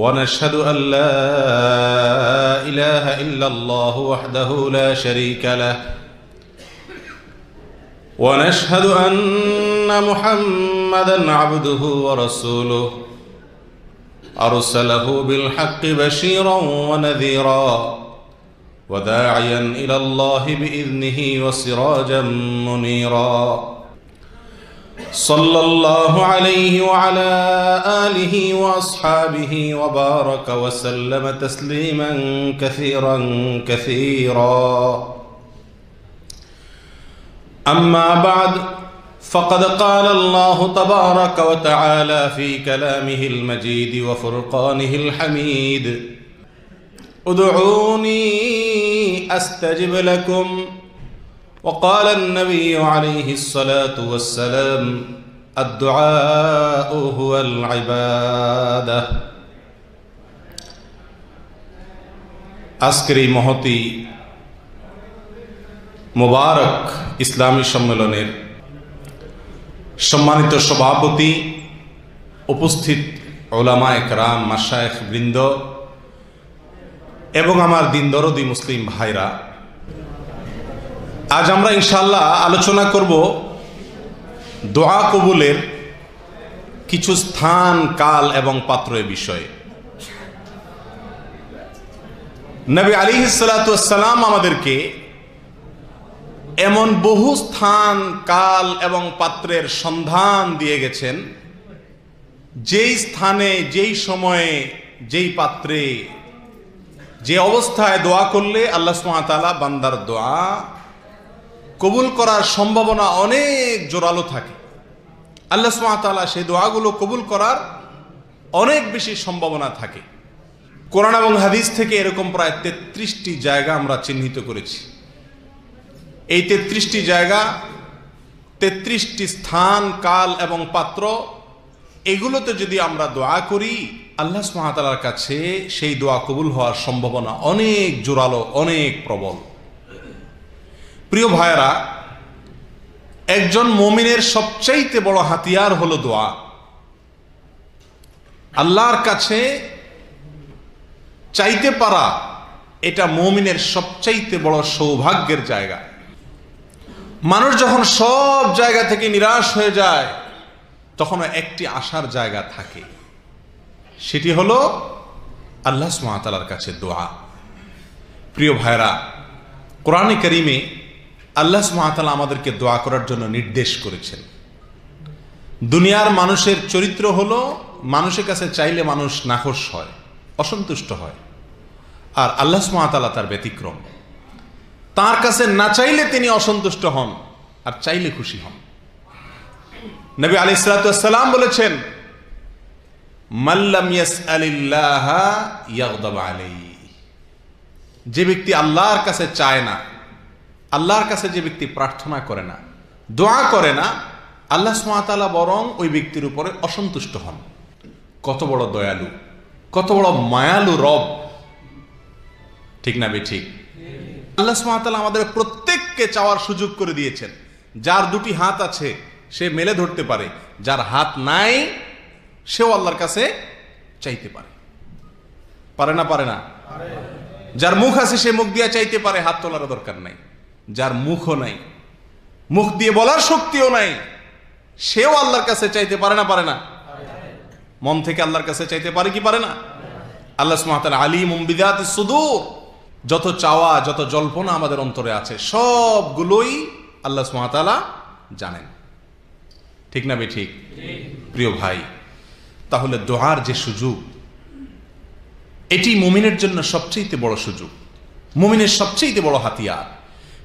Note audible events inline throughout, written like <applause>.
ونشهد أن لا إله إلا الله وحده لا شريك له. ونشهد أن محمدا عبده ورسوله. أرسله بالحق بشيرا ونذيرا وداعيا إلى الله بإذنه وسراجا منيرا. صلى الله عليه وعلى آله وأصحابه وبارك وسلم تسليما كثيرا كثيرا. أما بعد فقد قال الله تبارك وتعالى في كلامه المجيد وفرقانه الحميد ادعوني أستجب لكم وقال النبي عليه الصلاة والسلام الدعاء هو العبادة আজকের এই মহতি মোবারক ইসলামী সম্মেলনের সম্মানিত সভাপতি উপস্থিত ওলামা একরাম মাসায়েখ বৃন্দ এবং আমার দিনদরদি মুসলিম ভাইরা আজ আমরা ইনশাল্লাহ আলোচনা করব দোয়া কবুলের কিছু স্থান, কাল এবং পাত্রের বিষয়ে। নবী আলী সালাতাম আমাদেরকে এমন বহু স্থান, কাল এবং পাত্রের সন্ধান দিয়ে গেছেন, যেই স্থানে, যেই সময়ে, যেই পাত্রে, যে অবস্থায় দোয়া করলে আল্লাহ সুমাতালা বান্দার দোয়া কবুল করার সম্ভাবনা অনেক জোরালো থাকে। আল্লাহ সুমাতালা সেই দোয়াগুলো কবুল করার অনেক বেশি সম্ভাবনা থাকে। কোরআন এবং হাদিস থেকে এরকম প্রায় তেত্রিশটি জায়গা আমরা চিহ্নিত করেছি। এই তেত্রিশটি জায়গা, তেত্রিশটি স্থান, কাল এবং পাত্র, এগুলোতে যদি আমরা দোয়া করি, আল্লাহ সুমাতালার কাছে সেই দোয়া কবুল হওয়ার সম্ভাবনা অনেক জোরালো, অনেক প্রবল। প্রিয় ভাইরা একজন মমিনের সবচাইতে বড় হাতিয়ার হলো দোয়া। আল্লাহর কাছে চাইতে পারা এটা মমিনের সবচাইতে বড় সৌভাগ্যের জায়গা। মানুষ যখন সব জায়গা থেকে নিরাশ হয়ে যায় তখন একটি আশার জায়গা থাকে। সেটি হলো আল্লাহ সুমাতালার কাছে দোয়া। প্রিয় ভাইরা কোরআনে করিমে আল্লাহ সুমাতালা আমাদেরকে দোয়া করার জন্য নির্দেশ করেছেন। দুনিয়ার মানুষের চরিত্র হলো, মানুষের কাছে চাইলে মানুষ নাখোশ হয়, অসন্তুষ্ট হয়, আর আল্লাহ সুমাতালা তার ব্যতিক্রম। তার কাছে না চাইলে তিনি অসন্তুষ্ট হন, আর চাইলে খুশি হন। নবী আলি সালাম বলেছেন যে ব্যক্তি আল্লাহর কাছে চায় না আল্লাহর কাছে যে ব্যক্তি প্রার্থনা করে না, দোয়া করে না, আল্লাহ সুমাতালা বরং ওই ব্যক্তির উপরে অসন্তুষ্ট হন। কত বড় দয়ালু, কত বড় মায়ালু রব। ঠিক না বে ঠিক? আল্লাহ সুমাতালা আমাদের প্রত্যেককে চাওয়ার সুযোগ করে দিয়েছেন। যার দুটি হাত আছে, সে মেলে ধরতে পারে। যার হাত নাই, সেও আল্লাহর কাছে চাইতে পারে। পারে না পারে না? যার মুখ আছে, সে মুখ দিয়ে চাইতে পারে, হাত তোলার দরকার নাই। যার মুখও নাই। মুখ দিয়ে বলার শক্তিও নাই। সেও আল্লাহর কাছে চাইতে পারে না পারে না। মন থেকে আল্লাহর কাছে চাইতে পারে কি পারে না? আল্লাহ সুমাতাল আলী মুম্বিদাত সুদূর। যত চাওয়া, যত জল্পনা আমাদের অন্তরে আছে, সবগুলোই আল্লাহ সুমাতালা জানেন। ঠিক না বে ঠিক প্রিয় ভাই, তাহলে দোহার যে সুযোগ, এটি মুমিনের জন্য সবচেয়ে বড় সুযোগ। মুমিনের সবচেয়ে বড় হাতিয়ার।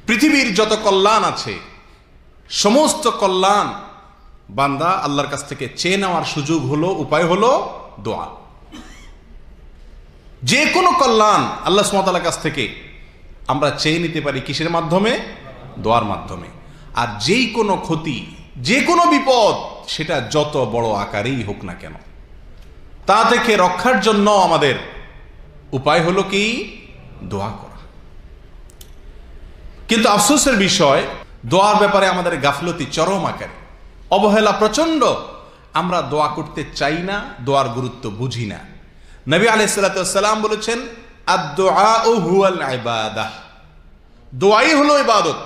পৃথিবীর যত কল্যাণ আছে, সমস্ত কল্যাণ বান্দা আল্লাহর কাছ থেকে চেয়ে নেওয়ার সুযোগ হলো, উপায় হলো দোয়া। যে কোনো কল্যাণ আল্লাহ সুমতালার কাছ থেকে আমরা চেয়ে নিতে পারি কিসের মাধ্যমে? দোয়ার মাধ্যমে। আর যেই কোনো ক্ষতি, যে কোনো বিপদ, সেটা যত বড় আকারেই হোক না কেন। তা থেকে রক্ষার জন্য আমাদের উপায় হলো কি? দোয়া করা। কিন্তু আফসোসের বিষয়, দোয়ার ব্যাপারে আমাদের গাফলতি চরম আকারে। অবহেলা প্রচণ্ড আমরা দোয়া করতে চাই না, দোয়ার গুরুত্ব বুঝি না। নবী আলাইসালাম বলেছেন দোয়াই হলো ইবাদত।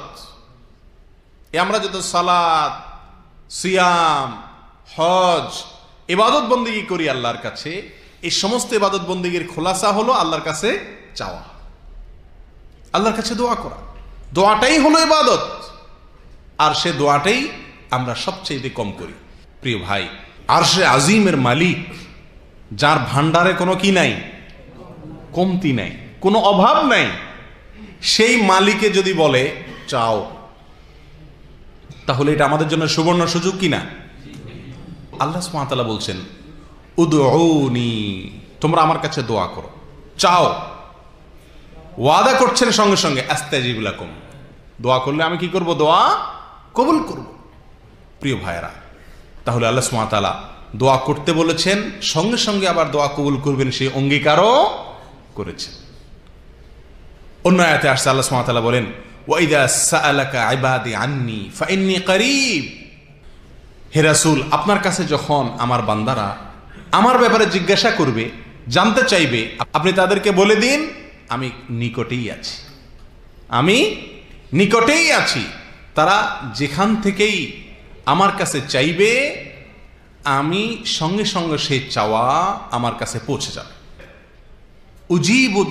এ আমরা যত সালাদ সিয়াম, হজ, ইবাদত বন্দিগি করি আল্লাহর কাছে, এই সমস্ত ইবাদত বন্দিগির খোলাসা হলো আল্লাহর কাছে চাওয়া। আল্লাহর কাছে দোয়া করা। দোয়াটাই হলো ইবাদত। আর সে দোয়াটাই আমরা সবচেয়ে কম করি। প্রিয় ভাই আর সে আজিমের মালিক, যার ভান্ডারে কোনো কি নাই, কমতি নাই, কোনো অভাব নাই, সেই মালিকে যদি বলে, চাও, তাহলে এটা আমাদের জন্য সুবর্ণ সুযোগ কিনা আল্লাহ সুমাতালা বলছেন উদৌনি তোমরা আমার কাছে দোয়া করো। চাও ওয়াদা করছেন সঙ্গে সঙ্গে আস্তাজিবুলাকুম দোয়া করলে আমি কি করব? দোয়া কবুল করব। প্রিয় ভাইয়েরা, তাহলে আল্লাহ সুমাতালা দোয়া করতে বলেছেন, সঙ্গে সঙ্গে আবার দোয়া কবুল করবেন, সেই অঙ্গীকারও করেছেন। অন্য আয়াতে আসছে, আল্লাহ সুমাতালা বলেন আন্নি হে রাসূল, আপনার কাছে যখন আমার বান্দারা আমার ব্যাপারে জিজ্ঞাসা করবে, জানতে চাইবে, আপনি তাদেরকে বলে দিন আমি নিকটেই আছি। আমি নিকটেই আছি। তারা যেখান থেকেই আমার কাছে চাইবে, আমি সঙ্গে সঙ্গে সে চাওয়া আমার কাছে পৌঁছে যাবে। উজিবু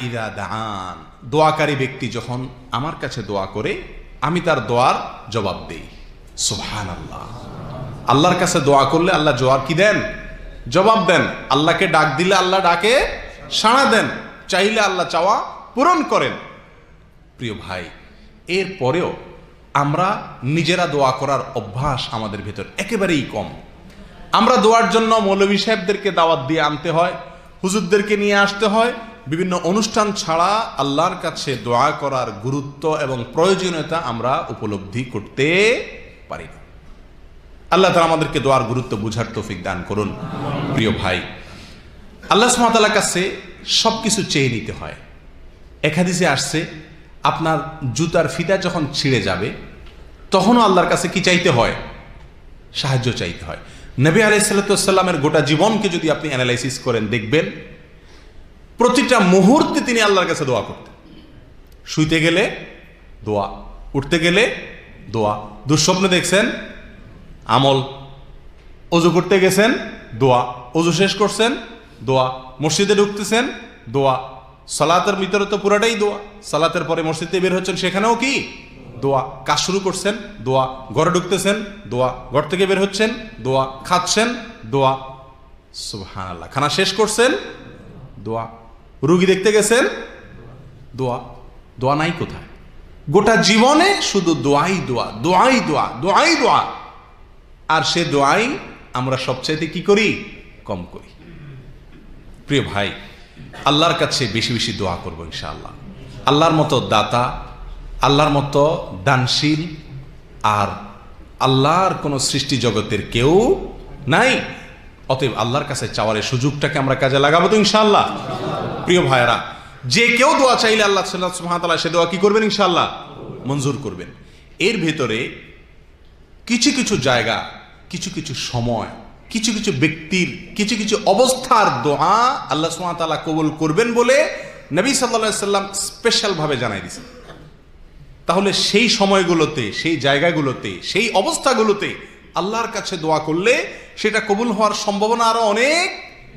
ইদা দান দোয়াকারী ব্যক্তি যখন আমার কাছে দোয়া করে, আমি তার দোয়ার জবাব দেই। সুহান আল্লাহ আল্লাহর কাছে দোয়া করলে আল্লাহ জোয়ার কি দেন? জবাব দেন। আল্লাহকে ডাক দিলে আল্লাহ ডাকে, সাড়া দেন। চাইলে আল্লাহ চাওয়া পূরণ করেন। প্রিয় ভাই, এর পরেও আমরা নিজেরা দোয়া করার অভ্যাস আমাদের ভেতর একেবারেই কম। আমরা দোয়ার জন্য মৌলভী সাহেবদেরকে দাওয়াত দিয়ে আনতে হয়, হুজুরদেরকে নিয়ে আসতে হয়, বিভিন্ন অনুষ্ঠান ছাড়া আল্লাহর কাছে দোয়া করার গুরুত্ব এবং প্রয়োজনীয়তা আমরা উপলব্ধি করতে পারি না। আল্লাহ তালা আমাদেরকে দোয়ার গুরুত্ব বুঝার তৌফিক দান করুন। প্রিয় ভাই, আল্লাহ সুমাতালার কাছে সব কিছু চেয়ে নিতে হয়। একাদিসে আসছে, আপনার জুতার ফিতা যখন ছিঁড়ে যাবে, তখনও আল্লাহর কাছে কি চাইতে হয়? সাহায্য চাইতে হয়। নবী আলাইসাল্লামের গোটা জীবনকে যদি আপনি অ্যানালাইসিস করেন, দেখবেন প্রতিটা মুহূর্তে তিনি আল্লাহর কাছে দোয়া করতেন। শুইতে গেলে দোয়া, উঠতে গেলে দোয়া। দুঃস্বপ্ন দেখছেন, আমল। অজু করতে গেছেন, দোয়া। অজু শেষ করছেন, দোয়া। মসজিদে ঢুকতেছেন, দোয়া। সালাতের ভিতরে তো পুরাটাই দোয়া। সালাতের পরে মসজিদে বের হচ্ছেন, সেখানেও কি? দোয়া। কাজ শুরু করছেন, দোয়া। ঘরে ঢুকতেছেন, দোয়া। ঘর থেকে বের হচ্ছেন, দোয়া। খাচ্ছেন, দোয়া। সুহান আল্লাহ খানা শেষ করছেন, দোয়া। রুগী দেখতে গেছেন, দোয়া। দোয়া নাই কোথায়? গোটা জীবনে শুধু দোয়াই দোয়া দোয়াই দোয়া দোয়াই দোয়া। আর সে দোয়াই আমরা সবচাইতে কি করি? কম করি। প্রিয় ভাই, আল্লাহর কাছে বেশি বেশি দোয়া করব ইনশাআল্লাহ। আল্লাহর মতো দাতা, আল্লাহর মতো দানশীল, আর আল্লাহর কোনো সৃষ্টি জগতের কেউ নাই। অতএব আল্লাহর কাছে চাওয়ার সুযোগটাকে আমরা কাজে লাগাবো তো ইনশাআল্লাহ। প্রিয় ভাইয়েরা, যে কেউ দোয়া চাইলে আল্লাহ সুহামতাল্লাহ সে দোয়া কি করবেন ইনশাআল্লাহ? মঞ্জুর করবেন। এর ভেতরে কিছু কিছু জায়গা, কিছু কিছু সময় কিছু কিছু ব্যক্তির, কিছু কিছু অবস্থার দোয়া আল্লাহ সুমাতালা কবুল করবেন বলে নবী সাল্লা সাল্লাম স্পেশালভাবে জানাই দিয়েছেন। তাহলে সেই সময়গুলোতে, সেই জায়গাগুলোতে, সেই অবস্থাগুলোতে আল্লাহর কাছে দোয়া করলে সেটা কবুল হওয়ার সম্ভাবনা আরও অনেক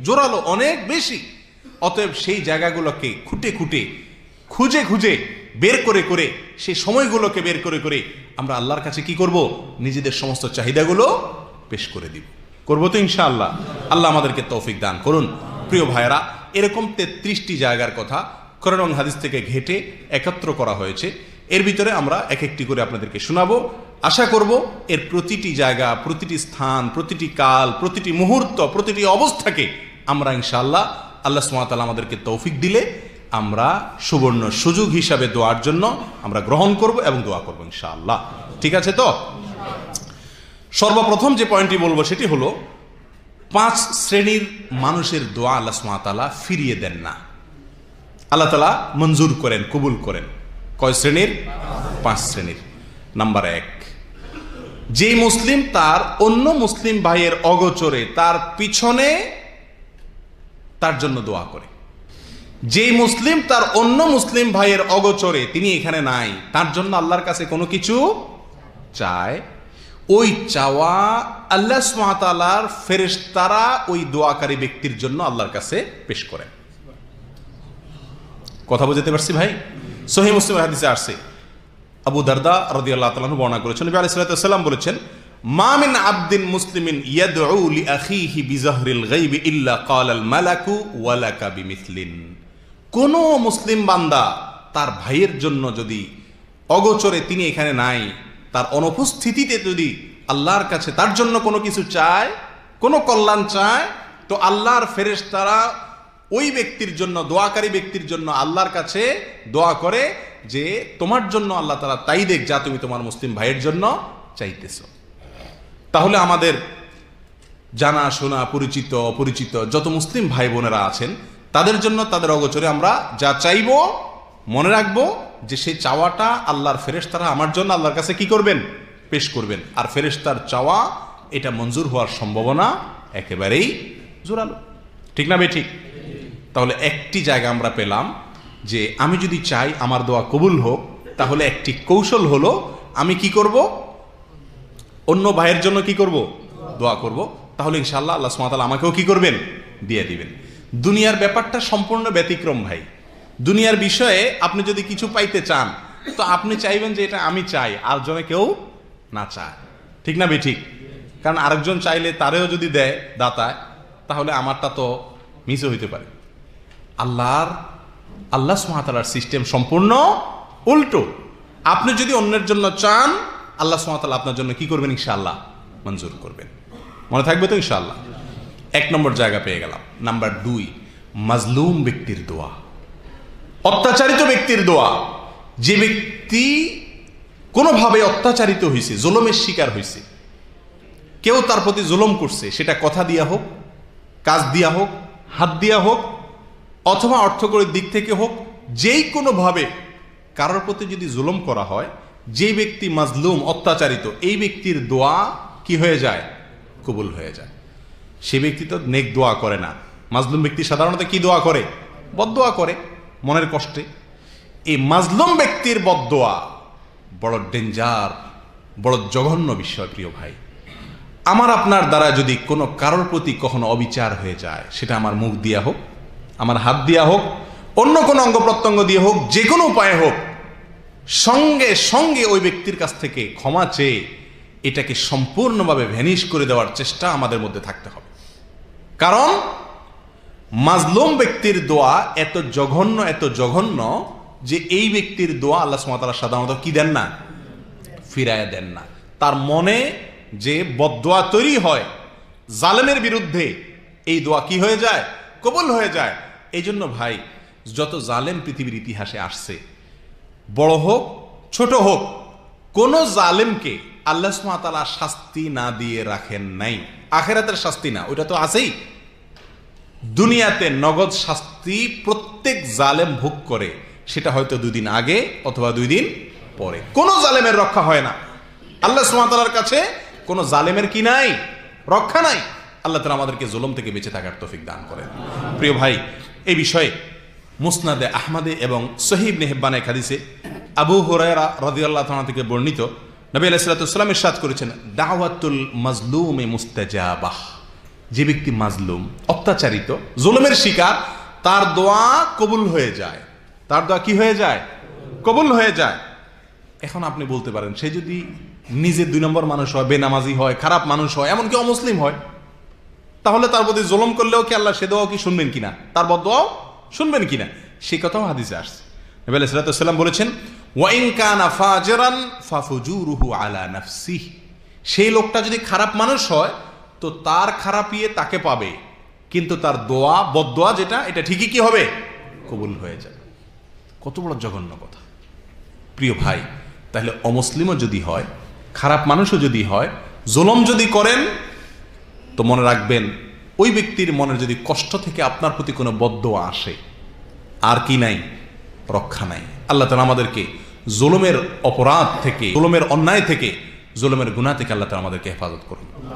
জোরালো, অনেক বেশি। অতএব সেই জায়গাগুলোকে খুঁটে খুঁটে, খুঁজে খুঁজে বের করে করে, সেই সময়গুলোকে বের করে করে আমরা আল্লাহর কাছে কি করব? নিজেদের সমস্ত চাহিদাগুলো পেশ করে দিব। করব তো ইনশাআল্লাহ। আল্লাহ আমাদেরকে তৌফিক দান করুন। প্রিয় ভাইয়েরা, এরকম তেত্রিশটি জায়গার কথা করং হাদিস থেকে ঘেটে একত্র করা হয়েছে। এর ভিতরে আমরা এক একটি করে আপনাদেরকে শোনাবো। আশা করব এর প্রতিটি জায়গা, প্রতিটি স্থান, প্রতিটি কাল, প্রতিটি মুহূর্ত, প্রতিটি অবস্থাকে আমরা ইনশাআল্লাহ আল্লাহ সুমাতালা আমাদেরকে তৌফিক দিলে আমরা সুবর্ণ সুযোগ হিসাবে দোয়ার জন্য আমরা গ্রহণ করব এবং দোয়া করব ইনশাআল্লাহ। ঠিক আছে তো? সর্বপ্রথম যে পয়েন্টটি বলব সেটি হলো, পাঁচ শ্রেণির মানুষের দোয়া আল্লাহ সুমাতালা ফিরিয়ে দেন না। আল্লাহ তালা মঞ্জুর করেন, কবুল করেন। কয় শ্রেণির? পাঁচ শ্রেণির। নাম্বার এক যে মুসলিম তার অন্য মুসলিম ভাইয়ের অগোচরে তার পিছনে তার জন্য দোয়া করে। যে মুসলিম তার অন্য মুসলিম ভাইয়ের অগোচরে তিনি এখানে নাই, তার জন্য আল্লাহর কাছে কোনো কিছু চায় ওই চাওয়া আল্লাহ সুমাতালার ফেরেশতারা ওই দোয়াকারী ব্যক্তির জন্য আল্লাহর কাছে পেশ করেন। কথা বুঝতে পারছি ভাই? সহি মুসলিম হাদিসে আসছে। আবু দারদা রদি আল্লাহ তালু বর্ণনা করেছেন। নবী আলাইসাল্লাম বলেছেন মামিন আবদিন মুসলিমিন ইয়াদউ আখিহি বিজাহরিল গাইবি ইল্লা ক্বালাল মালাকু ওয়ালাকা কোন মুসলিম বান্দা তার ভাইয়ের জন্য যদি অগোচরে তিনি এখানে নাই তার অনুপস্থিতিতে যদি আল্লাহর কাছে তার জন্য কোনো কিছু চায়, কোনো কল্যাণ চায়, তো আল্লাহর ফেরেশতারা ওই ব্যক্তির জন্য, দোয়াকারী ব্যক্তির জন্য আল্লাহর কাছে দোয়া করে যে তোমার জন্য আল্লাহ তারা তাই দেখ যা তুমি তোমার মুসলিম ভাইয়ের জন্য চাইতেছ। তাহলে আমাদের জানা, শোনা, পরিচিত, অপরিচিত যত মুসলিম ভাই বোনেরা আছেন, তাদের জন্য, তাদের অগোচরে আমরা যা চাইব, মনে রাখব যে সেই চাওয়াটা আল্লাহর ফেরেশতারা আমার জন্য আল্লাহর কাছে কি করবেন? পেশ করবেন। আর ফেরেশতার চাওয়া, এটা মঞ্জুর হওয়ার সম্ভাবনা একেবারেই জোরালো। ঠিক না ঠিক তাহলে একটি জায়গা আমরা পেলাম যে আমি যদি চাই আমার দোয়া কবুল হোক, তাহলে একটি কৌশল হলো আমি কি করব? অন্য ভাইয়ের জন্য কি করব? দোয়া করব। তাহলে ইনশাল্লাহ আল্লাহ সুমাতাল আমাকেও কি করবেন? দিয়ে দিবেন। দুনিয়ার ব্যাপারটা সম্পূর্ণ ব্যতিক্রম ভাই। দুনিয়ার বিষয়ে আপনি যদি কিছু পাইতে চান, তো আপনি চাইবেন যে এটা আমি চাই, আর জনে কেউ না চায়। ঠিক না বে ঠিক কারণ আরেকজন চাইলে তারেও যদি দেয় দাতায় তাহলে আমারটা তো মিসও হইতে পারে। আল্লাহর, আল্লাহ সুমাতালার সিস্টেম সম্পূর্ণ উল্টো। আপনি যদি অন্যের জন্য চান, আল্লাহ সুমাতালা আপনার জন্য কি করবেন? ইনশাআল্লাহ মঞ্জুর করবেন। মনে থাকবে তো ইনশাআল্লাহ? এক নম্বর জায়গা পেয়ে গেলাম। নাম্বার দুই, মাজলুম ব্যক্তির দোয়া। অত্যাচারিত ব্যক্তির দোয়া। যে ব্যক্তি কোনোভাবে অত্যাচারিত হয়েছে জুলমের শিকার হয়েছে কেউ তার প্রতি জুলম করছে, সেটা কথা দিয়া হোক, কাজ দিয়া হোক, হাত দিয়া হোক, অথবা অর্থকরীর দিক থেকে হোক, যেই কোনোভাবে কারোর প্রতি যদি জুলম করা হয়, যে ব্যক্তি মাজলুম, অত্যাচারিত, এই ব্যক্তির দোয়া কি হয়ে যায়? কবুল হয়ে যায়। সে ব্যক্তি তো নেক দোয়া করে না। মাজলুম ব্যক্তি সাধারণত কি দোয়া করে? বদ দোয়া করে। মনের কষ্টে, এই মাজলুম ব্যক্তির বদোয়া বড় ডেঞ্জার, বড় জঘন্য বিষয়, প্রিয় ভাই। আমার আপনার দ্বারা যদি কোনো কারোর প্রতি কখনো অবিচার হয়ে যায়, সেটা আমার মুখ দিয়া হোক, আমার হাত দিয়া হোক, অন্য কোনো অঙ্গ প্রত্যঙ্গ দিয়ে হোক, যে কোনো উপায়ে হোক, সঙ্গে সঙ্গে ওই ব্যক্তির কাছ থেকে ক্ষমা চেয়ে এটাকে সম্পূর্ণভাবে ভ্যানিশ করে দেওয়ার চেষ্টা আমাদের মধ্যে থাকতে হবে। কারণ মাজলুম ব্যক্তির দোয়া এত জঘন্য এত জঘন্য যে এই ব্যক্তির দোয়া আল্লাহ সুমাতারা সাধারণত কি দেন না? ফিরায় দেন না। তার মনে যে বদোয়া তৈরি হয়, জালেমের বিরুদ্ধে এই দোয়া কি হয়ে যায়? কবল হয়ে যায়। এই জন্য ভাই, যত জালেম পৃথিবীর ইতিহাসে আসছে, বড় হোক, ছোট হোক, কোন জালেমকে আল্লাহ সুমাতালা শাস্তি না দিয়ে রাখেন নাই। আখেরাতের শাস্তি না, ওইটা তো আছেই। দুনিয়াতে নগদ শাস্তি প্রত্যেক জালেম ভোগ করে। সেটা হয়তো দুদিন আগে অথবা দুই দিন পরে। কোন জালেমের রক্ষা হয় না। আল্লাহ সুমাতালার কাছে কোন জালেমের কি নাই? রক্ষা নাই। আল্লাহ তালা আমাদেরকে জুলম থেকে বেঁচে থাকার তফিক দান করেন। প্রিয় ভাই, এই বিষয়ে মুসনাদে আহমদে এবং সহিব নেহেব্বানে খাদিসে আবু হরায়রা রাদিয়াল্লাহ তাআলা থেকে বর্ণিত, নবী আলাইহিসসালাম ইরশাদ করেছেন, দাওয়াতুল মাজলুমে মুস্তাজাবাহ। যে ব্যক্তি মাজলুম, অত্যাচারিত, জুলুমের শিকার, তার দোয়া কবুল হয়ে যায়। তার দোয়া কি হয়ে যায়? কবুল হয়ে যায়। এখন আপনি বলতে পারেন, সে যদি নিজে দুই নম্বর মানুষ হয়, বেনামাজি হয়, খারাপ মানুষ হয়, এমনকি অমুসলিম হয়, তাহলে তার প্রতি জুলুম করলেও কি আল্লাহ সে দোয়াও কি শুনবেন কিনা? তার বদোয়াও শুনবেন কিনা? সে কথাও হাদিসে আসছে। নবী আলাইহিসসালাম বলেছেন, ওয়াইন কানা ফাজরান ফাফুজুরুহু আলা নাফসিহি। সেই লোকটা যদি খারাপ মানুষ হয় তো তার খারাপিয়ে তাকে পাবে। কিন্তু তার দোয়া বদোয়া যেটা, এটা ঠিকই কি হবে? কবুল হয়ে যাবে। কত বড় জঘন্য কথা। প্রিয় ভাই, তাহলে অমুসলিমও যদি হয়, খারাপ মানুষও যদি হয়, জুলম যদি করেন, তো মনে রাখবেন, ওই ব্যক্তির মনে যদি কষ্ট থেকে আপনার প্রতি কোনো বদোয়া আসে, আর কি নাই, রক্ষা নাই। আল্লাহ তালা আমাদেরকে জুলুমের অপরাধ থেকে, জুলুমের অন্যায় থেকে জুলুমের গুণা থেকে আল্লাহ আমাদেরকে হেফাজত করুন।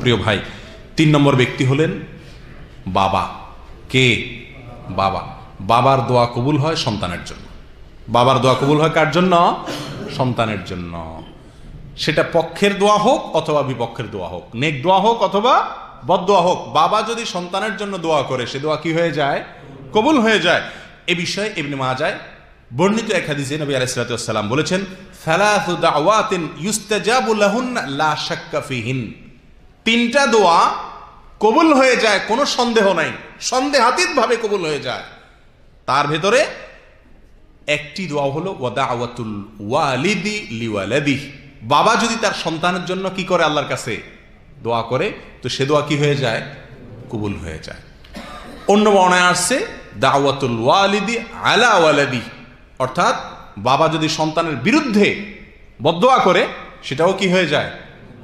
প্রিয় ভাই, তিন নম্বর ব্যক্তি হলেন বাবা। কে? বাবা। বাবার দোয়া কবুল হয় সন্তানের জন্য। বাবার দোয়া কবুল হয় কার জন্য? সন্তানের জন্য। সেটা পক্ষের দোয়া হোক অথবা বিপক্ষের দোয়া হোক। নেক দোয়া হোক অথবা বদ দোয়া হোক। বাবা যদি সন্তানের জন্য দোয়া করে, সে দোয়া কি হয়ে যায়? কবুল হয়ে যায়। এ বিষয়ে এমনি মা যায় বর্ণিত এক হাদিসে নবী আলাইসালাম বলেছেন তিনটা দোয়া কবুল হয়ে যায়, কোনো সন্দেহ নাই। সন্দেহাতীত ভাবে কবুল হয়ে যায়। তার ভেতরে একটি দোয়া হলো বাবা যদি তার সন্তানের জন্য কি করে আল্লাহর কাছে দোয়া করে, তো সে দোয়া কি হয়ে যায়? কবুল হয়ে যায়। অন্য বর্ণায় আসছে, দাওয়াতুল ওয়ালিদি আলা ওয়ালাদি। অর্থাৎ বাবা যদি সন্তানের বিরুদ্ধে বদোয়া করে, সেটাও কি হয়ে যায়?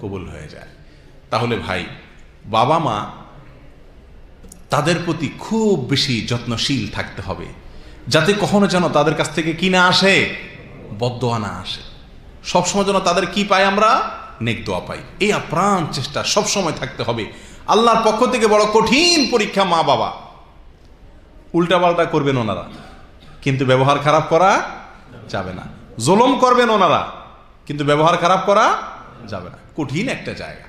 কবুল হয়ে যায়। তাহলে ভাই, বাবা মা, তাদের প্রতি খুব বেশি যত্নশীল থাকতে হবে, যাতে কখনো যেন তাদের কাছ থেকে কি না আসে? বদোয়া না আসে। সবসময় যেন তাদের কি পাই আমরা? নেক দোয়া পাই। এই আপ্রাণ চেষ্টা সবসময় থাকতে হবে। আল্লাহর পক্ষ থেকে বড় কঠিন পরীক্ষা মা বাবা উল্টাপাল্টা করবেন ওনারা। কিন্তু ব্যবহার খারাপ করা যাবে না। জোলম করবেন ওনারা, কিন্তু ব্যবহার খারাপ করা যাবে না। কঠিন একটা জায়গা।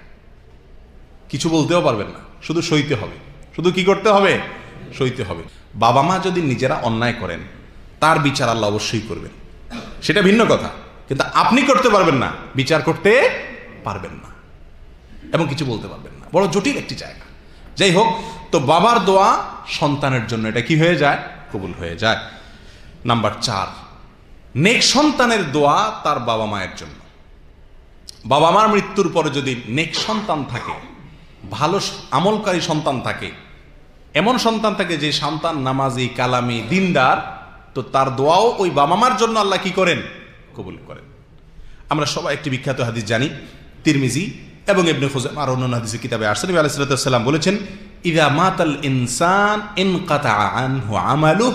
কিছু বলতেও পারবেন না। শুধু সইতে হবে। শুধু কি করতে হবে? সইতে হবে। বাবা মা যদি নিজেরা অন্যায় করেন, তার বিচার আল্লাহ অবশ্যই করবেন। সেটা ভিন্ন কথা। কিন্তু আপনি করতে পারবেন না। বিচার করতে পারবেন না। এবং কিছু বলতে পারবেন না। বড় জটিল একটি জায়গা। যাই হোক, তো বাবার দোয়া সন্তানের জন্য। এটা কি হয়ে যায়? কবুল হয়ে যায়। নাম্বার চার, নেক সন্তানের দোয়া তার বাবা মায়ের জন্য। বাবা মার মৃত্যুর পরে যদি নেক সন্তান থাকে, ভালো আমলকারী সন্তান থাকে, এমন সন্তান থাকে যে সন্তান নামাজি, কালামি, দিনদার, তো তার দোয়াও ওই বাবা মার জন্য আল্লাহ কি করেন? কবুল করেন। আমরা সবাই একটি বিখ্যাত হাদিস জানি, তিরমিজি এবং ইবনে খুজাম আর অন্যান্য হাদিসের কিতাবে আসেন আলাইহিস সাল্লাম বলেছেন, ইদা মাতাল ইনসান ইনকাতা আনহু আমালু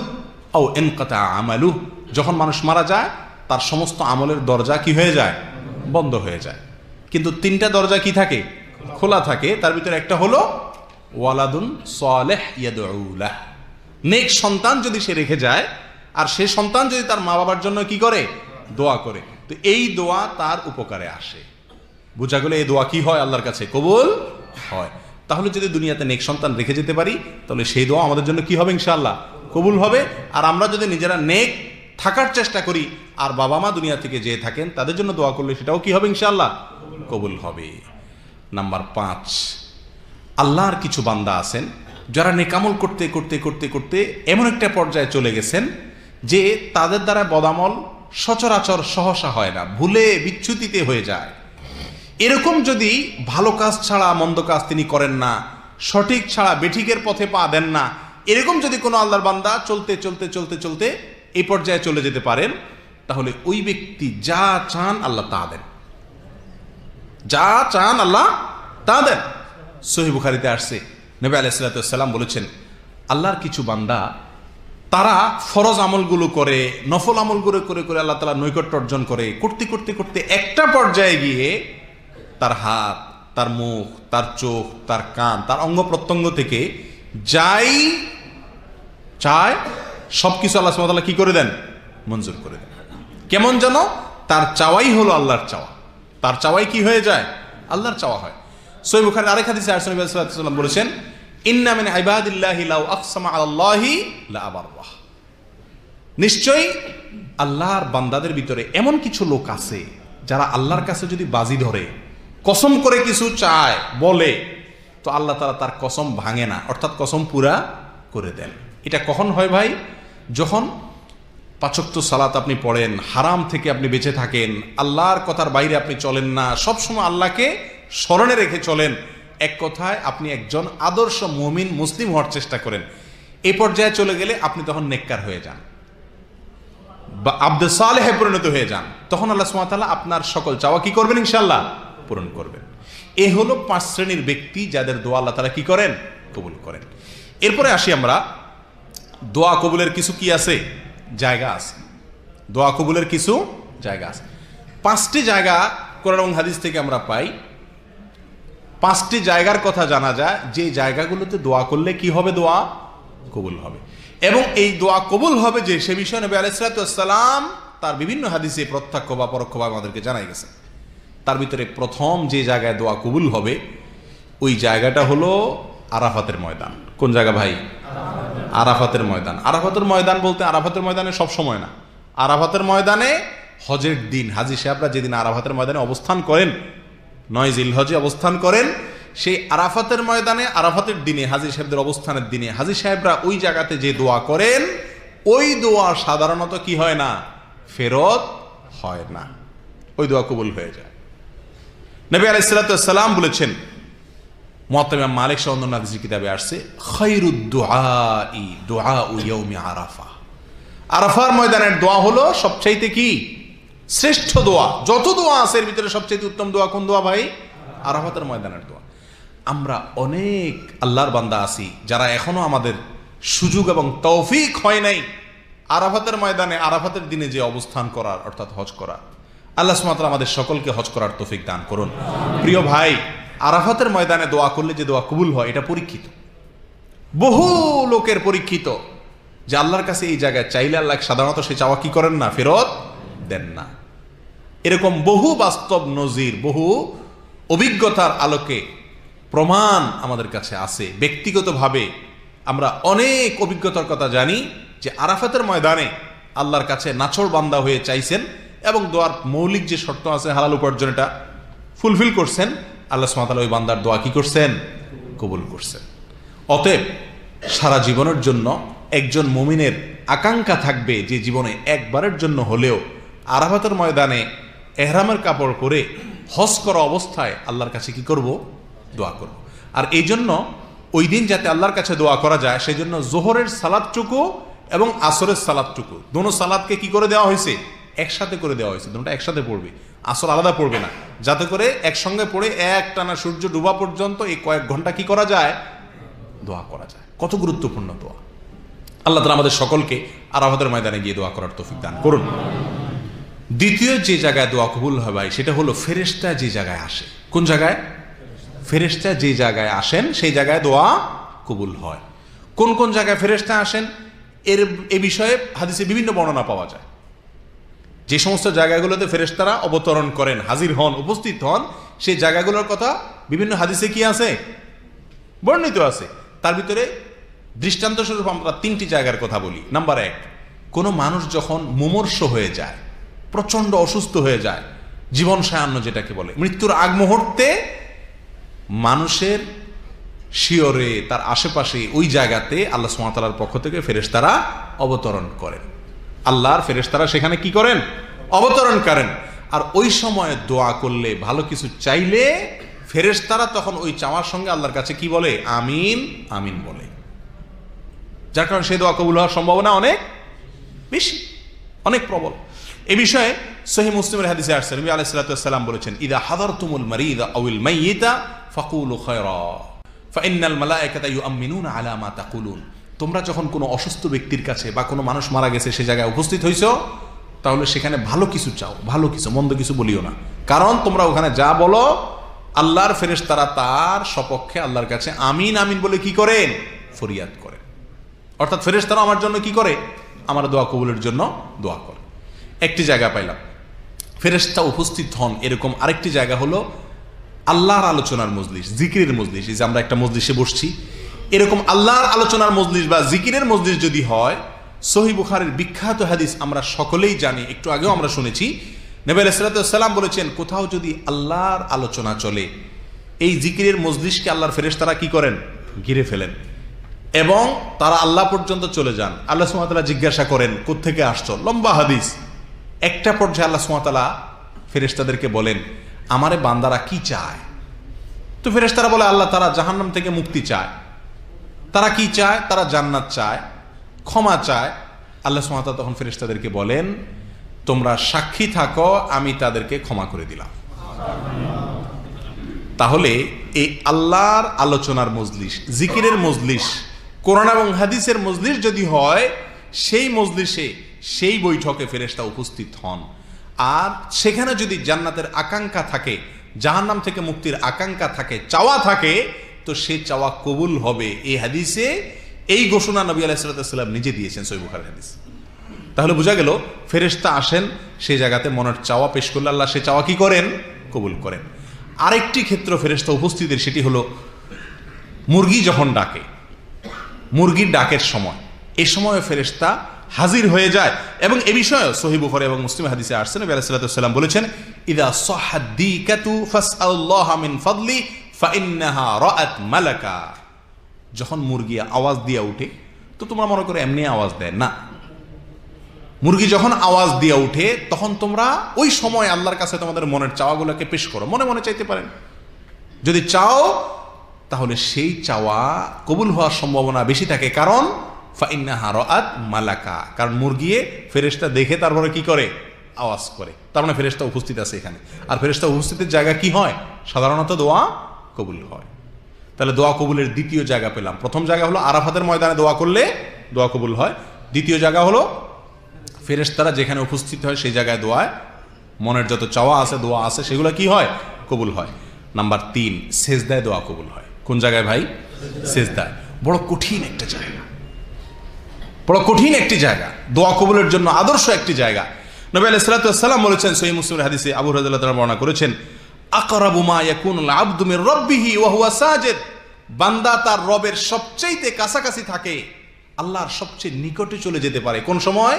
ও ইনকাতা আমালু, যখন মানুষ মারা যায়, তার সমস্ত আমলের দরজা কি হয়ে যায়? বন্ধ হয়ে যায়। কিন্তু তিনটা দরজা কি থাকে? খোলা থাকে। তার ভিতরে একটা হলো, ওয়ালাদুন সালেহ ইয়াদউলাহ নেক সন্তান যদি সে রেখে যায়, আর সে সন্তান যদি তার মা বাবার জন্য কি করে? দোয়া করে। তো এই দোয়া তার উপকারে আসে। বোঝা গেলে এই দোয়া কি হয় আল্লাহর কাছে? কবুল হয়। তাহলে যদি দুনিয়াতে নেক সন্তান রেখে যেতে পারি, তাহলে সেই দোয়া আমাদের জন্য কি হবে ইনশাআল্লাহ? কবুল হবে। আর আমরা যদি নিজেরা নেক থাকার চেষ্টা করি, আর বাবা মা দুনিয়া থেকে যেয়ে থাকেন, তাদের জন্য দোয়া করলে সেটাও কি হবে ইনশাআল্লাহ? কবুল হবে। নাম্বার পাঁচ, আল্লাহর কিছু বান্দা আছেন, যারা নেকামল করতে করতে করতে করতে এমন একটা পর্যায়ে চলে গেছেন, যে তাদের দ্বারা বদামল সচরাচর সহসা হয় না, ভুলে বিচ্যুতিতে হয়ে যায়। এরকম যদি ভালো কাজ ছাড়া, মন্দ কাজ তিনি করেন না, সঠিক ছাড়া বেঠিকের পথে পা দেন না এরকম যদি কোনো আল্লাহর বান্দা চলতে চলতে চলতে চলতে এই পর্যায়ে চলে যেতে পারেন, তাহলে ওই ব্যক্তি যা চান আল্লাহ তা দেন। যা চান আল্লাহ তা দেন। সহি বুখারিতে আসছে, নবী আলাইসালাম বলেছেন, আল্লাহর কিছু বান্দা, তারা ফরজ আমলগুলো করে, নফল আমলগুলো করে করে আল্লাহ তালা নৈকট্য অর্জন করে, করতে করতে করতে একটা পর্যায়ে গিয়ে তার হাত, তার মুখ, তার চোখ, তার কান, তার অঙ্গ প্রত্যঙ্গ থেকে যাই, চায় সব কিছু আল্লাহ সুমতাল্লাহ কি করে দেন? মঞ্জুর করে দেন। কেমন যেন তার চাওয়াই হলো আল্লাহর চাওয়া। তার চাওয়াই কি হয়ে যায়? আল্লাহর চাওয়া হয়। সৈব বুখারী আরেক হাদিসে আরসন বলেছেন, ইন্না মিন ইবাদিল্লাহি লাউ আকসামা আলাল্লাহি লা আবাররাহ নিশ্চয়ই আল্লাহর বান্দাদের ভিতরে এমন কিছু লোক আছে যারা আল্লাহর কাছে যদি বাজি ধরে, কসম করে কিছু চায়, বলে তো আল্লাহ তারা তার কসম ভাঙে না। অর্থাৎ কসম পুরা করে দেন। এটা কখন হয় ভাই? যখন পাচক্ত সালাত আপনি পড়েন, হারাম থেকে আপনি বেঁচে থাকেন, আল্লাহর কথার বাইরে আপনি চলেন না, সবসময় আল্লাহকে স্মরণে রেখে চলেন, এক কথায় আপনি একজন আদর্শ মুমিন, মুসলিম হওয়ার চেষ্টা করেন। এই পর্যায়ে চলে গেলে আপনি তখন নেককার হয়ে যান। বা আব্দুল সালেহে পরিণত হয়ে যান। তখন আল্লাহ সুমাতাল্লাহ আপনার সকল চাওয়া কি করবেন ইনশাল্লাহ পূরণ করবেন। এ হলো পাঁচ শ্রেণির ব্যক্তি যাদের দোয়া আল্লাহ তারা কি করেন? কবুল করেন। এরপরে আসি আমরা, দোয়া কবুলের কিছু কি আছে? জায়গা আছে। দোয়া কবুলের কিছু জায়গা আছে। পাঁচটি জায়গা কোরআন হাদিস থেকে আমরা পাই। পাঁচটি জায়গার কথা জানা যায়, যে জায়গাগুলোতে দোয়া করলে কি হবে দোয়া? কবুল হবে। এবং এই দোয়া কবুল হবে যে, সে বিষয়ে নবী আলাইসালাম তার বিভিন্ন হাদিসে প্রত্যক্ষ বা পরোক্ষভাবে আমাদেরকে জানাই গেছে। তার ভিতরে প্রথম যে জায়গায় দোয়া কবুল হবে, ওই জায়গাটা হলো আরাফাতের ময়দান। কোন জায়গা ভাই? আরাফাতের ময়দান। আরাফাতের ময়দান বলতে আরাফাতের ময়দানে সব সময় না। আরাফাতের ময়দানে হজের দিন। হাজি সাহেবরা যেদিন আরাফাতের ময়দানে অবস্থান করেন, নয় জিল হজে অবস্থান করেন, সেই আরাফাতের ময়দানে, আরাফাতের দিনে, হাজি সাহেবদের অবস্থানের দিনে, হাজি সাহেবরা ওই জায়গাতে যে দোয়া করেন, ওই দোয়া সাধারণত কি হয় না? ফেরত হয় না। ওই দোয়া কবুল হয়ে যায়। নবী আলাইসালাম বলেছেন মতামিম মালিক সন্দন হাদিসের কিতাবে আসছে আরাফা। আরাফার ময়দানের দোয়া হলো সবচাইতে কি? শ্রেষ্ঠ দোয়া। যত দোয়া আছে, এর ভিতরে সবচাইতে উত্তম দোয়া কোন দোয়া ভাই? আরাফাতের ময়দানের দোয়া। আমরা অনেক আল্লাহর বান্দা আছি, যারা এখনও আমাদের সুযোগ এবং তৌফিক হয় নাই আরাফাতের ময়দানে আরাফাতের দিনে যে অবস্থান করার, অর্থাৎ হজ করা আল্লাহ সুমাত্রা আমাদের সকলকে হজ করার তৌফিক দান করুন। প্রিয় ভাই, আরাফাতের ময়দানে দোয়া করলে যে দোয়া কবুল হয়, এটা পরীক্ষিত। বহু লোকের পরীক্ষিত যে আল্লাহর কাছে এই জায়গায় চাইলে আল্লাহ, সাধারণত সে চাওয়া কি করেন না, ফেরত দেন না। এরকম বহু বাস্তব নজির, বহু অভিজ্ঞতার আলোকে প্রমাণ আমাদের কাছে আছে। ব্যক্তিগতভাবে আমরা অনেক অভিজ্ঞতার কথা জানি যে আরাফাতের ময়দানে আল্লাহর কাছে নাছর বান্দা হয়ে চাইছেন এবং দোয়ার মৌলিক যে শর্ত আছে, হালাল উপার্জন এটা ফুলফিল করছেন, আল্লাহ সুমাতাল ওই বান্দার দোয়া কি করছেন? কবুল করছেন। অতএব সারা জীবনের জন্য একজন মুমিনের আকাঙ্ক্ষা থাকবে যে জীবনে একবারের জন্য হলেও আরাফাতের ময়দানে এহরামের কাপড় করে হজ করা অবস্থায় আল্লাহর কাছে কি করব? দোয়া করব। আর এই জন্য ওই দিন যাতে আল্লাহর কাছে দোয়া করা যায়, সেই জন্য জোহরের সালাদটুকু এবং আসরের সালাদটুকু, দোনো সালাদকে কি করে দেওয়া হয়েছে? একসাথে করে দেওয়া হয়েছে দুটো একসাথে পড়বে। আসল আলাদা পড়বে না। যাতে করে একসঙ্গে পড়ে এক টানা সূর্য ডুবা পর্যন্ত এই কয়েক ঘণ্টা কি করা যায়? দোয়া করা যায়। কত গুরুত্বপূর্ণ দোয়া। আল্লাহ তালা আমাদের সকলকে আরাফাতের ময়দানে গিয়ে দোয়া করার তৌফিক দান করুন। দ্বিতীয় যে জায়গায় দোয়া কবুল হয় ভাই, সেটা হলো ফেরেস্তা যে জায়গায় আসে। কোন জায়গায়? ফেরেস্তা যে জায়গায় আসেন, সেই জায়গায় দোয়া কবুল হয়। কোন কোন জায়গায় ফেরেস্তা আসেন? এর, এ বিষয়ে হাদিসে বিভিন্ন বর্ণনা পাওয়া যায়। যে সমস্ত জায়গাগুলোতে ফেরেস্তারা অবতরণ করেন, হাজির হন, উপস্থিত হন, সেই জায়গাগুলোর কথা বিভিন্ন হাদিসে কি আছে? বর্ণিত আছে। তার ভিতরে দৃষ্টান্ত স্বরূপ আমরা তিনটি জায়গার কথা বলি। নাম্বার এক, কোনো মানুষ যখন মুমর্ষ হয়ে যায় প্রচণ্ড অসুস্থ হয়ে যায়, জীবন সায়ান্ন যেটাকে বলে, মৃত্যুর আগ মুহূর্তে মানুষের শিওরে তার আশেপাশে ওই জায়গাতে আল্লাহ সুমাতালার পক্ষ থেকে ফেরেশতারা অবতরণ করেন। আল্লাহর ফেরেশতারা সেখানে কি করেন? অবতরণ করেন। আর ওই সময় দোয়া করলে, ভালো কিছু চাইলে ফেরেশতারা তখন ওই চাওয়ার সঙ্গে আল্লাহর কাছে কি বলে? আমিন আমিন বলে। যার কারণে সে দোয়া কবুল হওয়ার সম্ভাবনা অনেক বেশি, অনেক প্রবল। এ বিষয়ে সহি মুসলিমের হাদিসে আসছে। নবী আলাইহিস সালাম বলেছেন, ইদা হাদারতুমুল মারিদা আউল মাইয়িতা ফাকুলু খায়রা ফাইন্নাল মালায়েকাতা ইউআমিনুনা আলা মা তাকুলুন। তোমরা যখন কোনো অসুস্থ ব্যক্তির কাছে বা কোনো মানুষ মারা গেছে, সে জায়গায় উপস্থিত হইছো, তাহলে সেখানে ভালো কিছু চাও, ভালো কিছু, মন্দ কিছু বলিও না। কারণ তোমরা ওখানে যা বলো, আল্লাহর ফেরেশতারা তার সপক্ষে আল্লাহর কাছে আমিন আমিন বলে কি করেন ফরিয়াদ করে। অর্থাৎ ফেরেস তারা আমার জন্য কি করে? আমার দোয়া কবুলের জন্য দোয়া করে। একটি জায়গা পাইলাম। ফেরেশতা উপস্থিত হন এরকম আরেকটি জায়গা হলো আল্লাহর আলোচনার মজলিস, জিকিরের মজলিস। যে আমরা একটা মজলিসে বসছি এরকম আল্লাহর আলোচনার মজলিস বা জিকিরের মজলিস যদি হয়, সহি বুখারের বিখ্যাত হাদিস আমরা সকলেই জানি, একটু আগেও আমরা শুনেছি। নবী সালাম বলেছেন, কোথাও যদি আল্লাহর আলোচনা চলে, এই জিকিরের মজলিসকে আল্লাহর ফেরেশতারা কি করেন? ঘিরে ফেলেন। এবং তারা আল্লাহ পর্যন্ত চলে যান। আল্লাহ সুমাতালা জিজ্ঞাসা করেন কোথেকে আসছো? লম্বা হাদিস। একটা পর্যায়ে আল্লাহ সুমাতালা ফেরেশতাদেরকে বলেন, আমারে বান্দারা কি চায়? তো ফেরেশতারা বলে, আল্লাহ তারা জাহান্নাম থেকে মুক্তি চায়। তারা কি চায়? তারা জান্নাত চায়, ক্ষমা চায়। আল্লাহ সুমাতা তখন ফেরেশতাদেরকে বলেন, তোমরা সাক্ষী থাকো, আমি তাদেরকে ক্ষমা করে দিলাম। তাহলে এই আল্লাহর আলোচনার মজলিস, জিকিরের মজলিস, কোরআন এবং হাদিসের মজলিস যদি হয়, সেই মজলিসে সেই বৈঠকে ফেরেশতা উপস্থিত হন। আর সেখানে যদি জান্নাতের আকাঙ্ক্ষা থাকে, জাহান্নাম থেকে মুক্তির আকাঙ্ক্ষা থাকে, চাওয়া থাকে তো সে চাওয়া কবুল হবে। এই হাদিসে এই ঘোষণা নবী আলাইসাল্লাম নিজে দিয়েছেন সৈবুখার হাদিস। তাহলে বোঝা গেল, ফেরেশতা আসেন সেই জায়গাতে মনের চাওয়া পেশ করলে আল্লাহ সে চাওয়া কি করেন? কবুল করেন। আরেকটি ক্ষেত্র ফেরেশতা উপস্থিতির সেটি হলো মুরগি যখন ডাকে, মুরগির ডাকের সময়, এ সময় ফেরেশতা হাজির হয়ে যায়। এবং এ বিষয়ে সহিবুখরে এবং মুসলিম হাদিসে আসছেন নবী আলাইসাল্লাম বলেছেন, ইদা সাহাদ্দিকাতু ফাসআল্লাহ মিন ফাদলি ফাইন্নাহা রাআত মালাকা। যখন মুরগি আওয়াজ দিয়ে উঠে, তো তোমরা মনে করো এমনি আওয়াজ দেয়। না। মুরগি যখন আওয়াজ দিয়ে উঠে, তখন তোমরা ওই সময় আল্লাহর কাছে তোমাদের মনের চাওয়াগুলোকে পেশ করো। মনে মনে চাইতে পারেন। যদি চাও, তাহলে সেই চাওয়া কবুল হওয়ার সম্ভাবনা বেশি থাকে। কারণ মালাকা। কারণ মুরগিয়ে ফেরেশতা দেখে তারপরে কি করে? আওয়াজ করে। তার মানে ফেরেশতা উপস্থিত আছে এখানে। আর ফেরেশতা উপস্থিতের জায়গা কি হয়? সাধারণত দোয়া কবুল হয়। তাহলে দোয়া কবুলের দ্বিতীয় জায়গা পেলাম। প্রথম জায়গা হলো আরাফাতের ময়দানে দোয়া করলে দোয়া কবুল হয়। দ্বিতীয় জায়গা হলো ফেরেশতারা যেখানে উপস্থিত হয় সেই জায়গায় দোয়ায় মনের যত চাওয়া আছে, দোয়া আছে, সেগুলো কি হয়? কবুল হয়। নাম্বার তিন, সেজদায় দোয়া কবুল হয়। কোন জায়গায় ভাই? সেজদায়। বড় কঠিন একটা জায়গা। বড় কঠিন একটি জায়গা। দোয়া কবুলের জন্য আদর্শ একটি জায়গা। নবী আলাইসালাম বলেছেন সহি মুসলিম হাদিসে আবু তাআলা বর্ণনা করেছেন আকরাবু মা ইয়াকুনুল আবদু মির রাব্বিহি ওয়া হুয়া বান্দা তার রবের সবচেয়ে কাছাকাছি থাকে, আল্লাহর সবচেয়ে নিকটে চলে যেতে পারে। কোন সময়?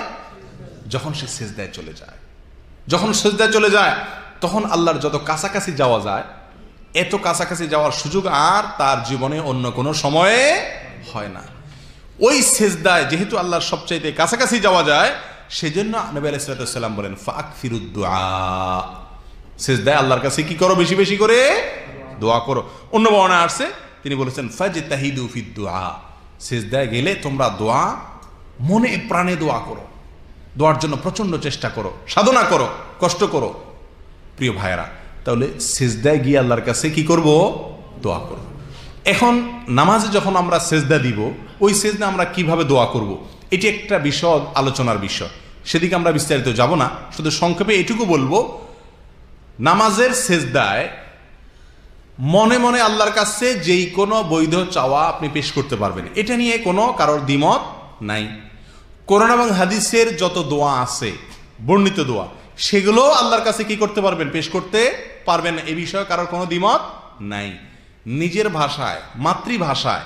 যখন সে সেজদায় চলে যায়। যখন সেজদায় চলে যায়, তখন আল্লাহর যত কাছাকাছি যাওয়া যায়, এত কাছাকাছি যাওয়ার সুযোগ আর তার জীবনে অন্য কোনো সময়ে হয় না। ওই সেজদায় যেহেতু আল্লাহর সবচাইতে কাছাকাছি যাওয়া যায়, সেজন্য নবী আলাইসালাম বলেন ফাক ফিরুদ্দোয়া সেজদায় আল্লাহর কাছে কি করো? বেশি বেশি করে দোয়া করো। অন্য বর্ণা আসছে, তিনি বলেছেন ফাজ তাহিদু ফিদ্দোয়া সেজদায় গেলে তোমরা দোয়া মনে প্রাণে দোয়া করো। দোয়ার জন্য প্রচণ্ড চেষ্টা করো, সাধনা করো, কষ্ট করো। প্রিয় ভাইয়েরা, তাহলে সেজদায় গিয়ে আল্লাহর কাছে কি করব? দোয়া করব। এখন নামাজে যখন আমরা সেজদা দিব, ওই সেজদা আমরা কীভাবে দোয়া করব? এটি একটা বিশদ আলোচনার বিষয়। সেদিকে আমরা বিস্তারিত যাব না, শুধু সংক্ষেপে এটুকু বলব নামাজের সেজদায় মনে মনে আল্লাহর কাছে যেই কোনো বৈধ চাওয়া আপনি পেশ করতে পারবেন। এটা নিয়ে কোনো কারোর দ্বিমত নাই। কোরআন এবং হাদিসের যত দোয়া আছে, বর্ণিত দোয়া, সেগুলো আল্লাহর কাছে কি করতে পারবেন, পেশ করতে পারবেন এ বিষয়ে কারোর কোনো দ্বিমত নাই। নিজের ভাষায়, মাতৃভাষায়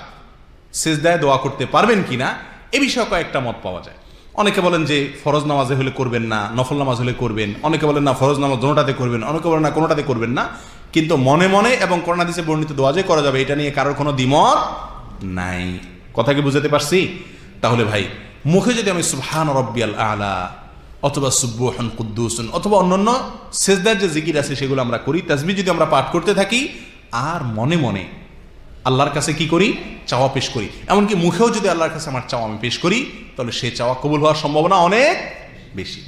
সেজদায় দোয়া করতে পারবেন কিনা, এ বিষয়ে কয়েকটা মত পাওয়া যায়। অনেকে বলেন যে ফরজ নামাজে হলে করবেন না, নফল নামাজ হলে করবেন। অনেকে বলেন, না, ফরজ নামাজ দোনোটাতে করবেন, অনেকে বলেন, না, কোনোটাতে করবেন না। কিন্তু মনে মনে এবং করোনাদিসে বর্ণিত দোয়াজে করা যাবে, এটা নিয়ে কারোর কোনো দ্বিমত নাই। কথা কি বুঝতে পারছি? তাহলে ভাই, মুখে যদি আমি সুবহান রব্বিয়াল আলা অথবা সুব্বহন কুদ্দুসন অথবা অন্যান্য সেজদার যে জিকির আছে সেগুলো আমরা করি তাসবি যদি আমরা পাঠ করতে থাকি, আর মনে মনে আল্লাহর কাছে কি করি? চাওয়া পেশ করি। এমনকি মুখেও যদি আল্লাহর কাছে আমার চাওয়া আমি পেশ করি, তাহলে সে চাওয়া কবুল হওয়ার সম্ভাবনা অনেক বেশি।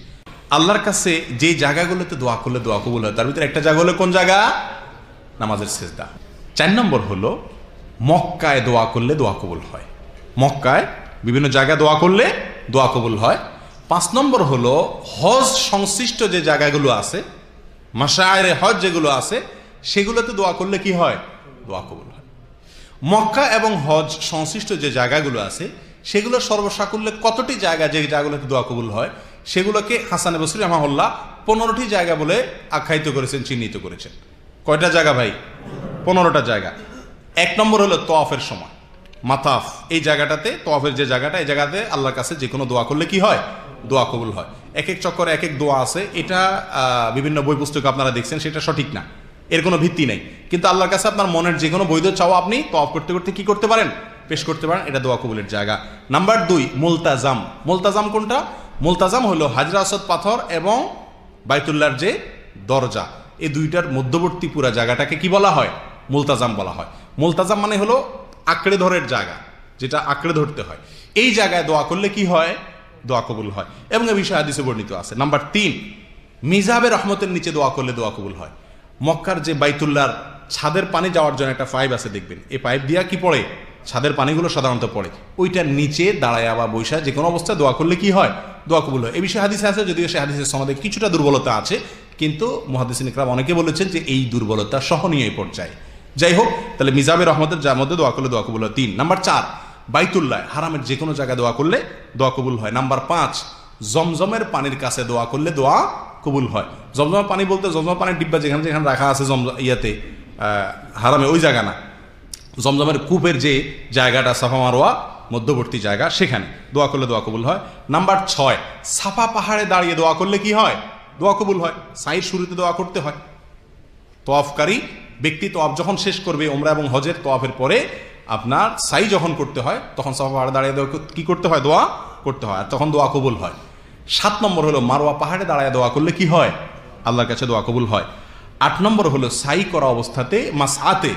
আল্লাহর কাছে যে জায়গাগুলোতে দোয়া করলে দোয়া কবুল হয়, তার ভিতরে একটা জায়গা হলো কোন জায়গা? নামাজের সেজদা। চার নম্বর হলো মক্কায় দোয়া করলে দোয়া কবুল হয়। মক্কায় বিভিন্ন জায়গায় দোয়া করলে দোয়া কবুল হয়। পাঁচ নম্বর হলো হজ সংশ্লিষ্ট যে জায়গাগুলো আছে মাসায়রে হজ যেগুলো আছে, সেগুলোতে দোয়া করলে কি হয়? দোয়া কবুল মক্কা এবং হজ সংশ্লিষ্ট যে জায়গাগুলো আছে, সেগুলো সর্বসাকুল্যে কতটি জায়গা যে জায়গাগুলোতে দোয়া কবুল হয়, সেগুলোকে হাসান বসরি রহমাহুল্লাহ পনেরোটি জায়গা বলে আখ্যায়িত করেছেন, চিহ্নিত করেছেন। কয়টা জায়গা ভাই? পনেরোটা জায়গা। এক নম্বর হলো তোয়াফের সময়। মাতাফ, এই জায়গাটাতে তোয়াফের যে জায়গাটা, এই জায়গাতে আল্লাহর কাছে যে কোনো দোয়া করলে কি হয়? দোয়া কবুল হয়। এক এক চক্করে এক এক দোয়া আছে। এটা বিভিন্ন বই পুস্তকে আপনারা দেখছেন, সেটা সঠিক না। এর কোনো ভিত্তি নেই। কিন্তু আল্লাহর কাছে আপনার মনের যে কোনো বৈধ চাওয়া আপনি তফ করতে করতে কি করতে পারেন? পেশ করতে পারেন, এটা দোয়া কবুলের জায়গা। নাম্বার দুই, মুলতাজাম। মুলতাজাম কোনটা? মুলতাজাম হলো হাজরা আসদ পাথর এবং বাইতুল্লার যে দরজা। এই দুইটার মধ্যবর্তী পুরা জায়গাটাকে কি বলা হয়? মুলতাজাম বলা হয়। মুলতাজাম মানে হলো আঁকড়ে ধরের জায়গা, যেটা আঁকড়ে ধরতে হয়। এই জায়গায় দোয়া করলে কি হয়? দোয়া কবুল হয়। এবং এ বিষয়ে হাদিসে বর্ণিত আছে। নাম্বার তিন, মিজাবে রহমতের নিচে দোয়া করলে দোয়া কবুল হয়। মক্কার যে বাইতুল্লার ছাদের পানি যাওয়ার জন্য একটা পাইপ আছে, দেখবেন। এই পাইপ দিয়া কি পড়ে? ছাদের পানিগুলো সাধারণত পড়ে। ওইটার নিচে দাঁড়ায় বা বৈশা যে কোনো অবস্থায় দোয়া করলে কি হয়? দোয়া কবুল হয়। এই বিষয়ে হাদিসে আছে, যদিও সে হাদিসের সমাজে কিছুটা দুর্বলতা আছে, কিন্তু মহাদিসিন ইকরাম অনেকে বলেছেন যে এই দুর্বলতা সহনীয় পর্যায়ে। যাই হোক, তাহলে মিজাবের রহমতের যার মধ্যে দোয়া করলে দোয়া কবুল হয়। তিন, নাম্বার চার, বাইতুল্লাহ হারামের যে কোনো জায়গায় দোয়া করলে দোয়া কবুল হয়। নাম্বার পাঁচ, জমজমের পানির কাছে দোয়া করলে দোয়া কবুল হয়। জমজমের পানি বলতে জমজমের পানির ডিব্বা যেখানে যেখানে রাখা আছে জম ইয়াতে হারামে ওই জায়গা না। জমজমের কূপের যে জায়গাটা সাফা মারোয়া মধ্যবর্তী জায়গা, সেখানে। দোয়া করলে দোয়া কবুল হয়। নাম্বার ছয় সাফা পাহাড়ে দাঁড়িয়ে দোয়া করলে কি হয়? দোয়া কবুল হয়। সাইড শুরুতে দোয়া করতে হয়। তোয়াফকারী ব্যক্তি তোয়াফ যখন শেষ করবে ওমরা এবং হজের তোয়াফের পরে আপনার সাই যখন করতে হয়, তখন সাফা পাহাড়ে দাঁড়িয়ে দোয়া কী করতে হয়? দোয়া করতে হয়। আর তখন দোয়া কবুল হয়। সাত নম্বর হলো, মারোয়া পাহাড়ে দাঁড়ায় দোয়া করলে কি হয়? আল্লাহর কাছে দোয়া কবুল হয়। আট নম্বর হলো সাই করা অবস্থাতে মাস আতে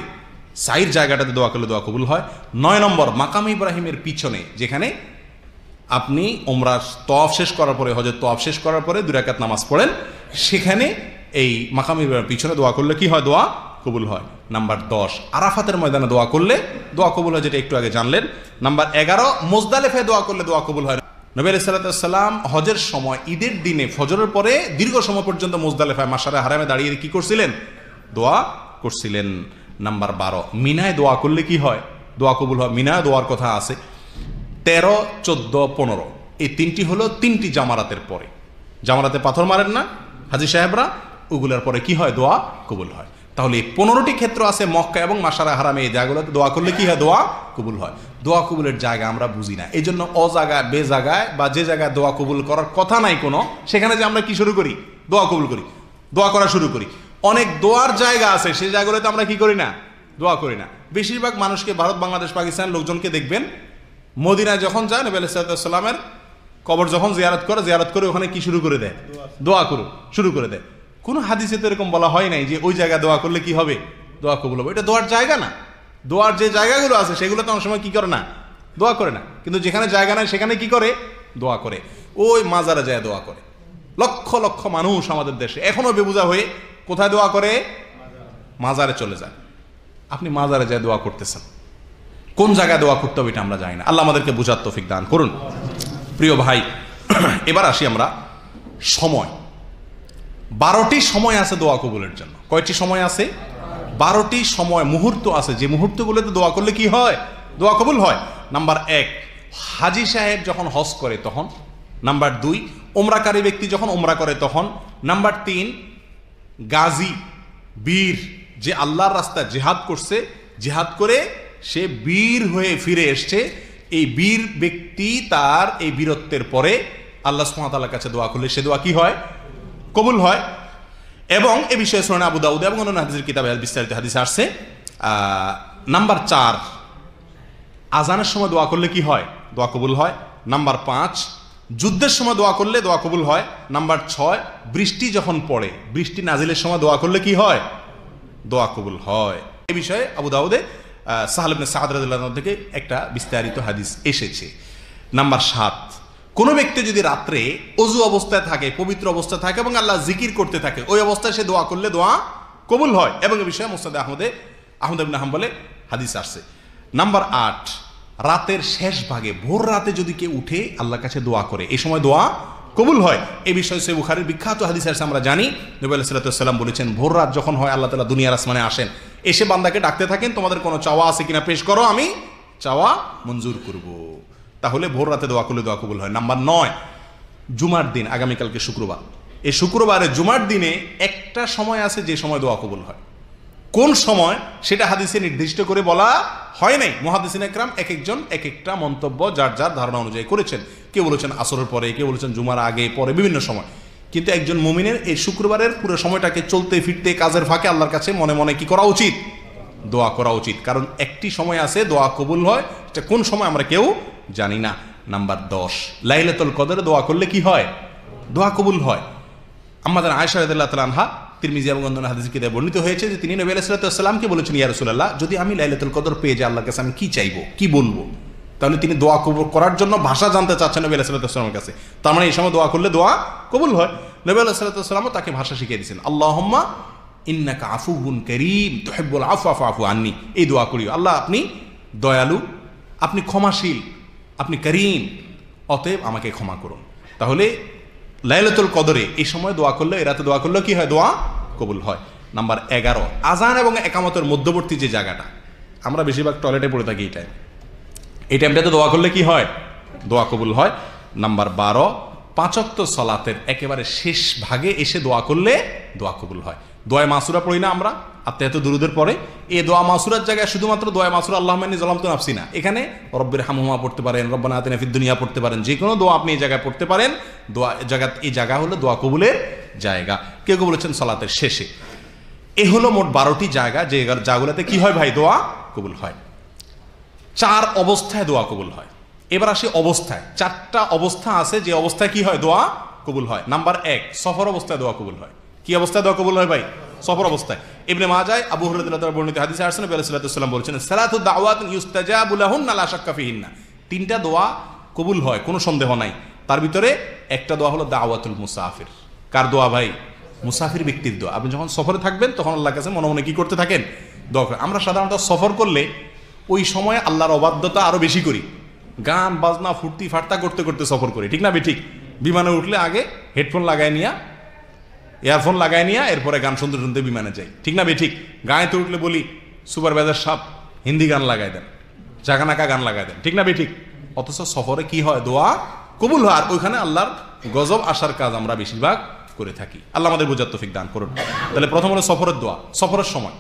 সাইর জায়গাটাতে দোয়া করলে দোয়া কবুল হয়। নয় নম্বর, মাকাম ইব্রাহিমের পিছনে, যেখানে আপনি ওমরা তফ শেষ করার পরে হজের তফ শেষ করার পরে দুই রাকাত নামাজ পড়েন, সেখানে এই মাকাম ইব্রাহিমের পিছনে দোয়া করলে কি হয়? দোয়া কবুল হয়। নাম্বার দশ, আরাফাতের ময়দানে দোয়া করলে দোয়া কবুল হয়, যেটা একটু আগে জানলেন। নাম্বার এগারো, মোজদালেফায় দোয়া করলে দোয়া কবুল হয়। নবী সাল্লাম হজের সময়, ঈদের দিনে, ফজরের পরে দীর্ঘ সময় পর্যন্ত মোজদালেফায় মাসারে হারামে দাঁড়িয়ে কি করছিলেন? দোয়া করছিলেন। নাম্বার বারো, মিনায় দোয়া করলে কি হয়? দোয়া কবুল হয়। মিনায় দোয়ার কথা আছে। তেরো, চোদ্দ, পনেরো, এই তিনটি হলো তিনটি জামারাতের পরে। জামারাতে পাথর মারেন না হাজি সাহেবরা, ওগুলোর পরে কি হয়? দোয়া কবুল হয়। তাহলে এই পনেরোটি ক্ষেত্র আছে মক্কা এবং মাসারা হারামে। এই জায়গাগুলোতে দোয়া করলে কি হয়? দোয়া কবুল হয়। দোয়া কবুলের জায়গা আমরা বুঝি না। এই জন্য অজাগায় বে জায়গায় বা যে জায়গায় দোয়া কবুল করার কথা নাই কোনো, সেখানে যে আমরা কি শুরু করি? দোয়া কবুল করি। দোয়া করা শুরু করি। অনেক দোয়ার জায়গা আছে, সেই জায়গাগুলোতে আমরা কি করি না? দোয়া করি না। বেশিরভাগ মানুষকে ভারত, বাংলাদেশ পাকিস্তান লোকজনকে দেখবেন, মদিনায় যখন যায়, নবী আলাইসালামের কবর যখন জিয়ারত করে জিয়ারত করে ওখানে কি শুরু করে দেয়? দোয়া করু শুরু করে দেয়। কোনো হাদিসে তো এরকম বলা হয় নাই যে ওই জায়গায় দোয়া করলে কি হবে? দোয়া কবুল হবে। এটা দোয়ার জায়গা না। দোয়ার যে জায়গাগুলো আছে, সেগুলো তো অনেক সময় কী করে না? দোয়া করে না। কিন্তু যেখানে জায়গা নাই, সেখানে কি করে? দোয়া করে। ওই মাজারে যায় দোয়া করে। লক্ষ লক্ষ মানুষ আমাদের দেশে এখনও বেবুজা হয়ে কোথায় দোয়া করে? মাজারে চলে যায়। আপনি মাজারে যায় দোয়া করতেছেন। কোন জায়গায় দোয়া করতে হবে এটা আমরা জানি না। আল্লাহ আমাদেরকে বুঝার তৌফিক দান করুন। প্রিয় ভাই, <clears throat> এবার আসি আমরা সময়। বারোটি সময় আছে দোয়া কবুলের জন্য। কয়টি সময় আছে? বারোটি সময় মুহূর্ত আছে। যে মুহূর্তগুলোতে দোয়া করলে কি হয়? দোয়া কবুল হয়। নাম্বার এক, হাজি সাহেব যখন হজ করে তখন। নাম্বার দুই ওমরাকারী ব্যক্তি যখন ওমরা করে তখন। নাম্বার তিন, গাজী, বীর, যে আল্লাহর রাস্তায় জেহাদ করছে, জেহাদ করে সে বীর হয়ে ফিরে এসছে। এই বীর ব্যক্তি তার এই বীরত্বের পরে আল্লাহ সুমাতালার কাছে দোয়া করলে সে দোয়া কি হয়? কবুল হয়। এবং এ বিষয়ে সোনা আবু দাউদ এবং অন্যান্য হাদিসের কিতাবে বিস্তারিত হাদিস আসছে। নাম্বার চার, আজানের সময় দোয়া করলে কি হয়? দোয়া কবুল হয়। নাম্বার পাঁচ, যুদ্ধের সময় দোয়া করলে দোয়া কবুল হয়। নাম্বার ছয়, বৃষ্টি যখন পড়ে, বৃষ্টি নাজিলের সময় দোয়া করলে কি হয়? দোয়া কবুল হয়। এ বিষয়ে আবু দাউদে সাহালিবনে রাদিল্লাহ থেকে একটা বিস্তারিত হাদিস এসেছে। নাম্বার সাত কোনো ব্যক্তি যদি রাত্রে অজু অবস্থায় থাকে, পবিত্র অবস্থায় থাকে এবং আল্লাহ জিকির করতে থাকে, ওই অবস্থায় সে দোয়া করলে দোয়া কবুল হয়। এবং এই বিষয়ে মোস্তাদ আহমদে আহমদ ইবনে বলে হাদিস আসছে। নাম্বার আট, রাতের শেষ ভাগে, ভোর রাতে যদি কেউ উঠে আল্লাহর কাছে দোয়া করে এই সময় দোয়া কবুল হয়। এই বিষয়ে সে বুখারের বিখ্যাত হাদিস আছে, আমরা জানি। নবী আলাইসাল্লাম বলেছেন, ভোর রাত যখন হয়, আল্লাহ তালা দুনিয়ার আসমানে আসেন। এসে বান্দাকে ডাকতে থাকেন, তোমাদের কোনো চাওয়া আছে কিনা? পেশ করো, আমি চাওয়া মঞ্জুর করব। তাহলে ভোর রাতে দোয়া করলে দোয়া কবুল হয়। নাম্বার নয়, জুমার দিন, আগামীকালকে শুক্রবার। এই শুক্রবারে, জুমার দিনে একটা সময় আছে যে সময় দোয়া কবুল হয়। কোন সময়? সেটা হাদিসে নির্দিষ্ট করে বলা হয় নাই। মহাদিসিন একরাম এক একজন, এক একটা মন্তব্য যার যার ধারণা অনুযায়ী করেছেন। কেউ বলেছেন আসরের পরে, কেউ বলেছেন জুমার আগে, পরে, বিভিন্ন সময়। কিন্তু একজন মুমিনের এই শুক্রবারের পুরো সময়টাকে চলতে, ফিরতে, কাজের ফাঁকে আল্লাহর কাছে মনে মনে কি করা উচিত? দোয়া করা উচিত। কারণ একটি সময় আছে, দোয়া কবুল হয়। এটা কোন সময় আমরা কেউ জানি না, নাম্বার দশ। লাইলাতুল কদরে দোয়া করলে কি হয়? দোয়া কবুল হয়। আমাদের আয়সা রাদিয়াল্লাহু তাআলা আনহা, তিরমিজি এবং অন্যান্য হাদিস কিতাবে বর্ণিত হয়েছে যে তিনি নবী বলেছেন, ইয়া যদি আমি লাইলাতুল কদর পেয়ে যাই আল্লাহর কাছে, আমি কি চাইব? কি বলব? তাহলে তিনি দোয়া কবুল করার জন্য ভাষা জানতে চাচ্ছেন নবী আলাইসালামের কাছে। তার মানে এই সময় দোয়া করলে দোয়া কবুল হয়। নবী আলাইসালামও তাকে ভাষা শিখিয়ে দিয়েছেন, আল্লাহম্মা ইন্নাকা আফুহুন করিম, তোহেব্বুল আফু আফু আফু আননি। এই দোয়া করিও। আল্লাহ আপনি দয়ালু, আপনি ক্ষমাশীল আপনি করিম, অতএব আমাকে ক্ষমা করুন। তাহলে লাইলাতুল কদরে এই সময় দোয়া করলে এরাতে দোয়া করলে কি হয়? দোয়া কবুল হয়। নাম্বার এগারো, আজান এবং একামতের মধ্যবর্তী যে জায়গাটা, আমরা বেশিরভাগ টয়লেটে পড়ে থাকি এই টাইম এই টাইমটাতে দোয়া করলে কি হয়? দোয়া কবুল হয়। নাম্বার বারো, পাঁচক্ত সলাতের একেবারে শেষ ভাগে এসে দোয়া করলে দোয়া কবুল হয়। দোয়া মাসুরা পড়ি না আমরা। আত্মায়ত দুরুদের পরে এই দোয়া মাসুরার জায়গায় শুধুমাত্র দোয়া মাসুরা আল্লাহ মানি জলাম তো নাফসি না। এখানে রব্বের হামুমা পড়তে পারেন, রব্বানা আতিনা ফিদ দুনিয়া পড়তে পারেন যে কোনো দোয়া আপনি এই জায়গায় পড়তে পারেন, দোয়া জায়গা এই জায়গা হলো দোয়া কবুলের জায়গা। কেউ কেউ বলেছেন সলাতের শেষে। এ হলো মোট বারোটি জায়গা, যে জায়গাগুলোতে কি হয় ভাই? দোয়া কবুল হয়। চার অবস্থায় দোয়া কবুল হয়। এবার আসি অবস্থায়। চারটা অবস্থা আছে, যে অবস্থায় কি হয়? দোয়া কবুল হয়। নাম্বার এক, সফর অবস্থায় দোয়া কবুল হয়। কি অবস্থায় দোয়া কবুল হয় ভাই? সফর অবস্থায়। ইবনে মাজায় আবু হুরায়রা বর্ণিত হাদিসে আসছেন সাল্লাম বলেছেন, সালাতু দাওয়াত ইউস্তাজাবু লাহুন্না লা শাক্কা ফিহিন্না। তিনটা দোয়া কবুল হয়, কোনো সন্দেহ নাই। তার ভিতরে একটা দোয়া হলো দাওয়াতুল মুসাফির। কার দোয়া ভাই? মুসাফির ব্যক্তির দোয়া। আপনি যখন সফরে থাকবেন, তখন আল্লাহর কাছে মনে মনে কী করতে থাকেন? দোয়া আমরা সাধারণত সফর করলে ওই সময় আল্লাহর অবাধ্যতা আরও বেশি করি। গান, বাজনা, ফুর্তি, ফার্তা করতে করতে সফর করি। ঠিক না বে ঠিক। বিমানে উঠলে আগে হেডফোন লাগাই নিয়া ইয়ারফোন লাগাই নিয়ে এরপরে গান শুনতে শুনতে বিমানে যাই। ঠিক না বে ঠিক? গায়েতে উঠলে বলি, সুপারভাইজার সাপ হিন্দি গান লাগাই দেন জাগানাকা গান লাগাই দেন। ঠিক না বে ঠিক? অথচ সফরে কি হয় দোয়া? কবুল হয় আর ওইখানে আল্লাহর গজব আসার কাজ আমরা বেশিরভাগ করে থাকি। আল্লাহ আমাদের বোঝার তফিক দান করুন। তাহলে প্রথম হলো সফরের দোয়া, সফরের সময়।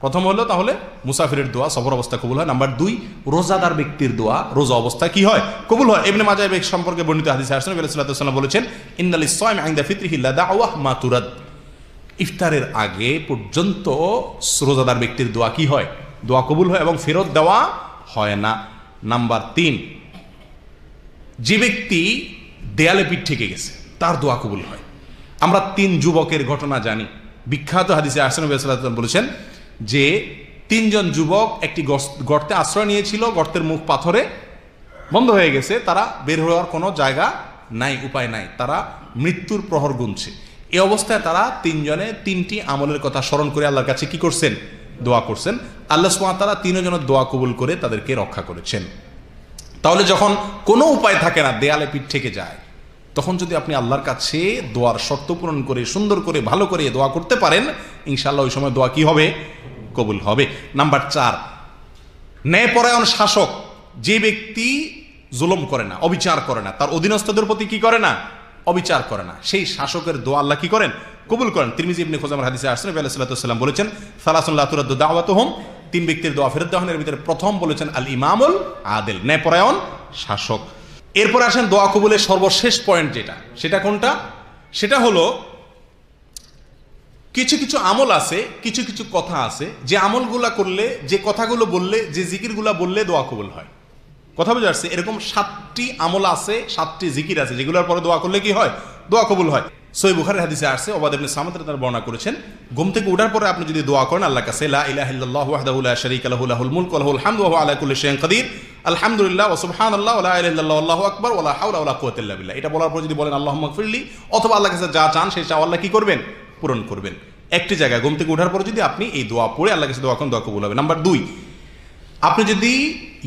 প্রথম হলো তাহলে মুসাফিরের দোয়া সফর অবস্থা কবুল হয়। নাম্বার দুই, রোজাদার ব্যক্তির দোয়া, রোজা অবস্থা কি হয়? কবুল হয়। এমনি মাজায় বেগ সম্পর্কে বর্ণিত হাদিসে আসেন সাল্লাম বলেছেন ইন্দালি সয়ম আইন্দা লাদাওয়াহ মাতুরাদ। ইফতারের আগে পর্যন্ত রোজাদার ব্যক্তির দোয়া কি হয়? দোয়া কবুল হয় এবং ফেরত দেওয়া হয় না। নাম্বার তিন, যে ব্যক্তি দেয়ালে পিঠ থেকে গেছে, তার দোয়া কবুল হয়। আমরা তিন যুবকের ঘটনা জানি। বিখ্যাত হাদিসে আহসান বলেছেন যে তিনজন যুবক একটি গর্তে আশ্রয় নিয়েছিল, গর্তের মুখ পাথরে, বন্ধ হয়ে গেছে, তারা বের হওয়ার কোনো জায়গা নাই, উপায় নাই, তারা মৃত্যুর প্রহর গুনছে। এ অবস্থায় তারা তিনজনে তিনটি আমলের কথা স্মরণ করে আল্লাহর কাছে কি করছেন? দোয়া করছেন। আল্লাহ তাআলা তিনজনের দোয়া কবুল করে তাদেরকে রক্ষা করেছেন। তাহলে যখন কোনো উপায় থাকে না, দেয়ালে পিঠ থেকে যায়, তখন যদি আপনি আল্লাহর কাছে দোয়ার শর্ত পূরণ করে, সুন্দর করে, ভালো করে দোয়া করতে পারেন ইনশাআল্লাহ ওই সময় দোয়া কি হবে? কবুল হবে। নাম্বার চার, ন্যায়পরায়ণ শাসক যে ব্যক্তি জুলম করে না, অবিচার করে না, তার অধীনস্থদের প্রতি কি করে না? অবিচার করে না। সেই শাসকের দোয়া আল্লাহ কি করেন? কবুল করেন। তিরমিজি ইবনে খোজামের হাদিসে আসছেন, নবী আলাইহিস সাল্লাম বলেছেন সালাসুল্লাহ তুরাদ্দু দাওয়াতুহুম। তিন ব্যক্তির দোয়া ফেরত দেওয়ানের ভিতরে প্রথম বলেছেন আল ইমামুল আদেল, ন্যায়পরায়ণ শাসক। এরপর আসেন দোয়া কবুলের সর্বশেষ পয়েন্ট যেটা। সেটা কোনটা? সেটা হলো কিছু কিছু আমল আছে, কিছু কিছু কথা আছে। যে আমলগুলা করলে, যে কথাগুলো বললে, যে জিকিরগুলা বললে দোয়া কবুল হয়। কথা বোঝা যাচ্ছে এরকম সাতটি আমল আছে, সাতটি জিকির আছে। যেগুলোর পরে দোয়া করলে কি হয়? দোয়া কবুল হয়। সই বুখারের হাদিসে আসছে ওবাদ ইবনে তার বর্ণনা করেছেন, ঘুম থেকে ওঠার পরে আপনি যদি দোয়া করেন আল্লাহ কাছে, লা ইলাহা ইল্লাল্লাহু ওয়াহদাহু লা শারীকা লাহু, লাহুল মুলকু ওয়া লাহুল হামদু ওয়া হুয়া আলা কুল্লি শাইইন কাদির আলহামদুলিল্লাহ ওয়া সুবহানাল্লাহ ওয়া লা ইলাহা ইল্লাল্লাহু আকবার, ওয়া লা হাওলা ওয়া লা কুওয়াতা ইল্লা বিল্লাহ। এটা বলার পর যদি বলেন, আল্লাহুম্মা গফিরলি, অথবা আল্লাহ কাছে যা চান, সেই চাও আল্লাহ কি করবেন? পূরণ করবেন। একটি জায়গায় ঘুম থেকে ওঠার পরে যদি আপনি এই দোয়া পড়ে আল্লাহ কাছে দোয়া করেন, দোয়া কবুল হবে। নাম্বার দুই, আপনি যদি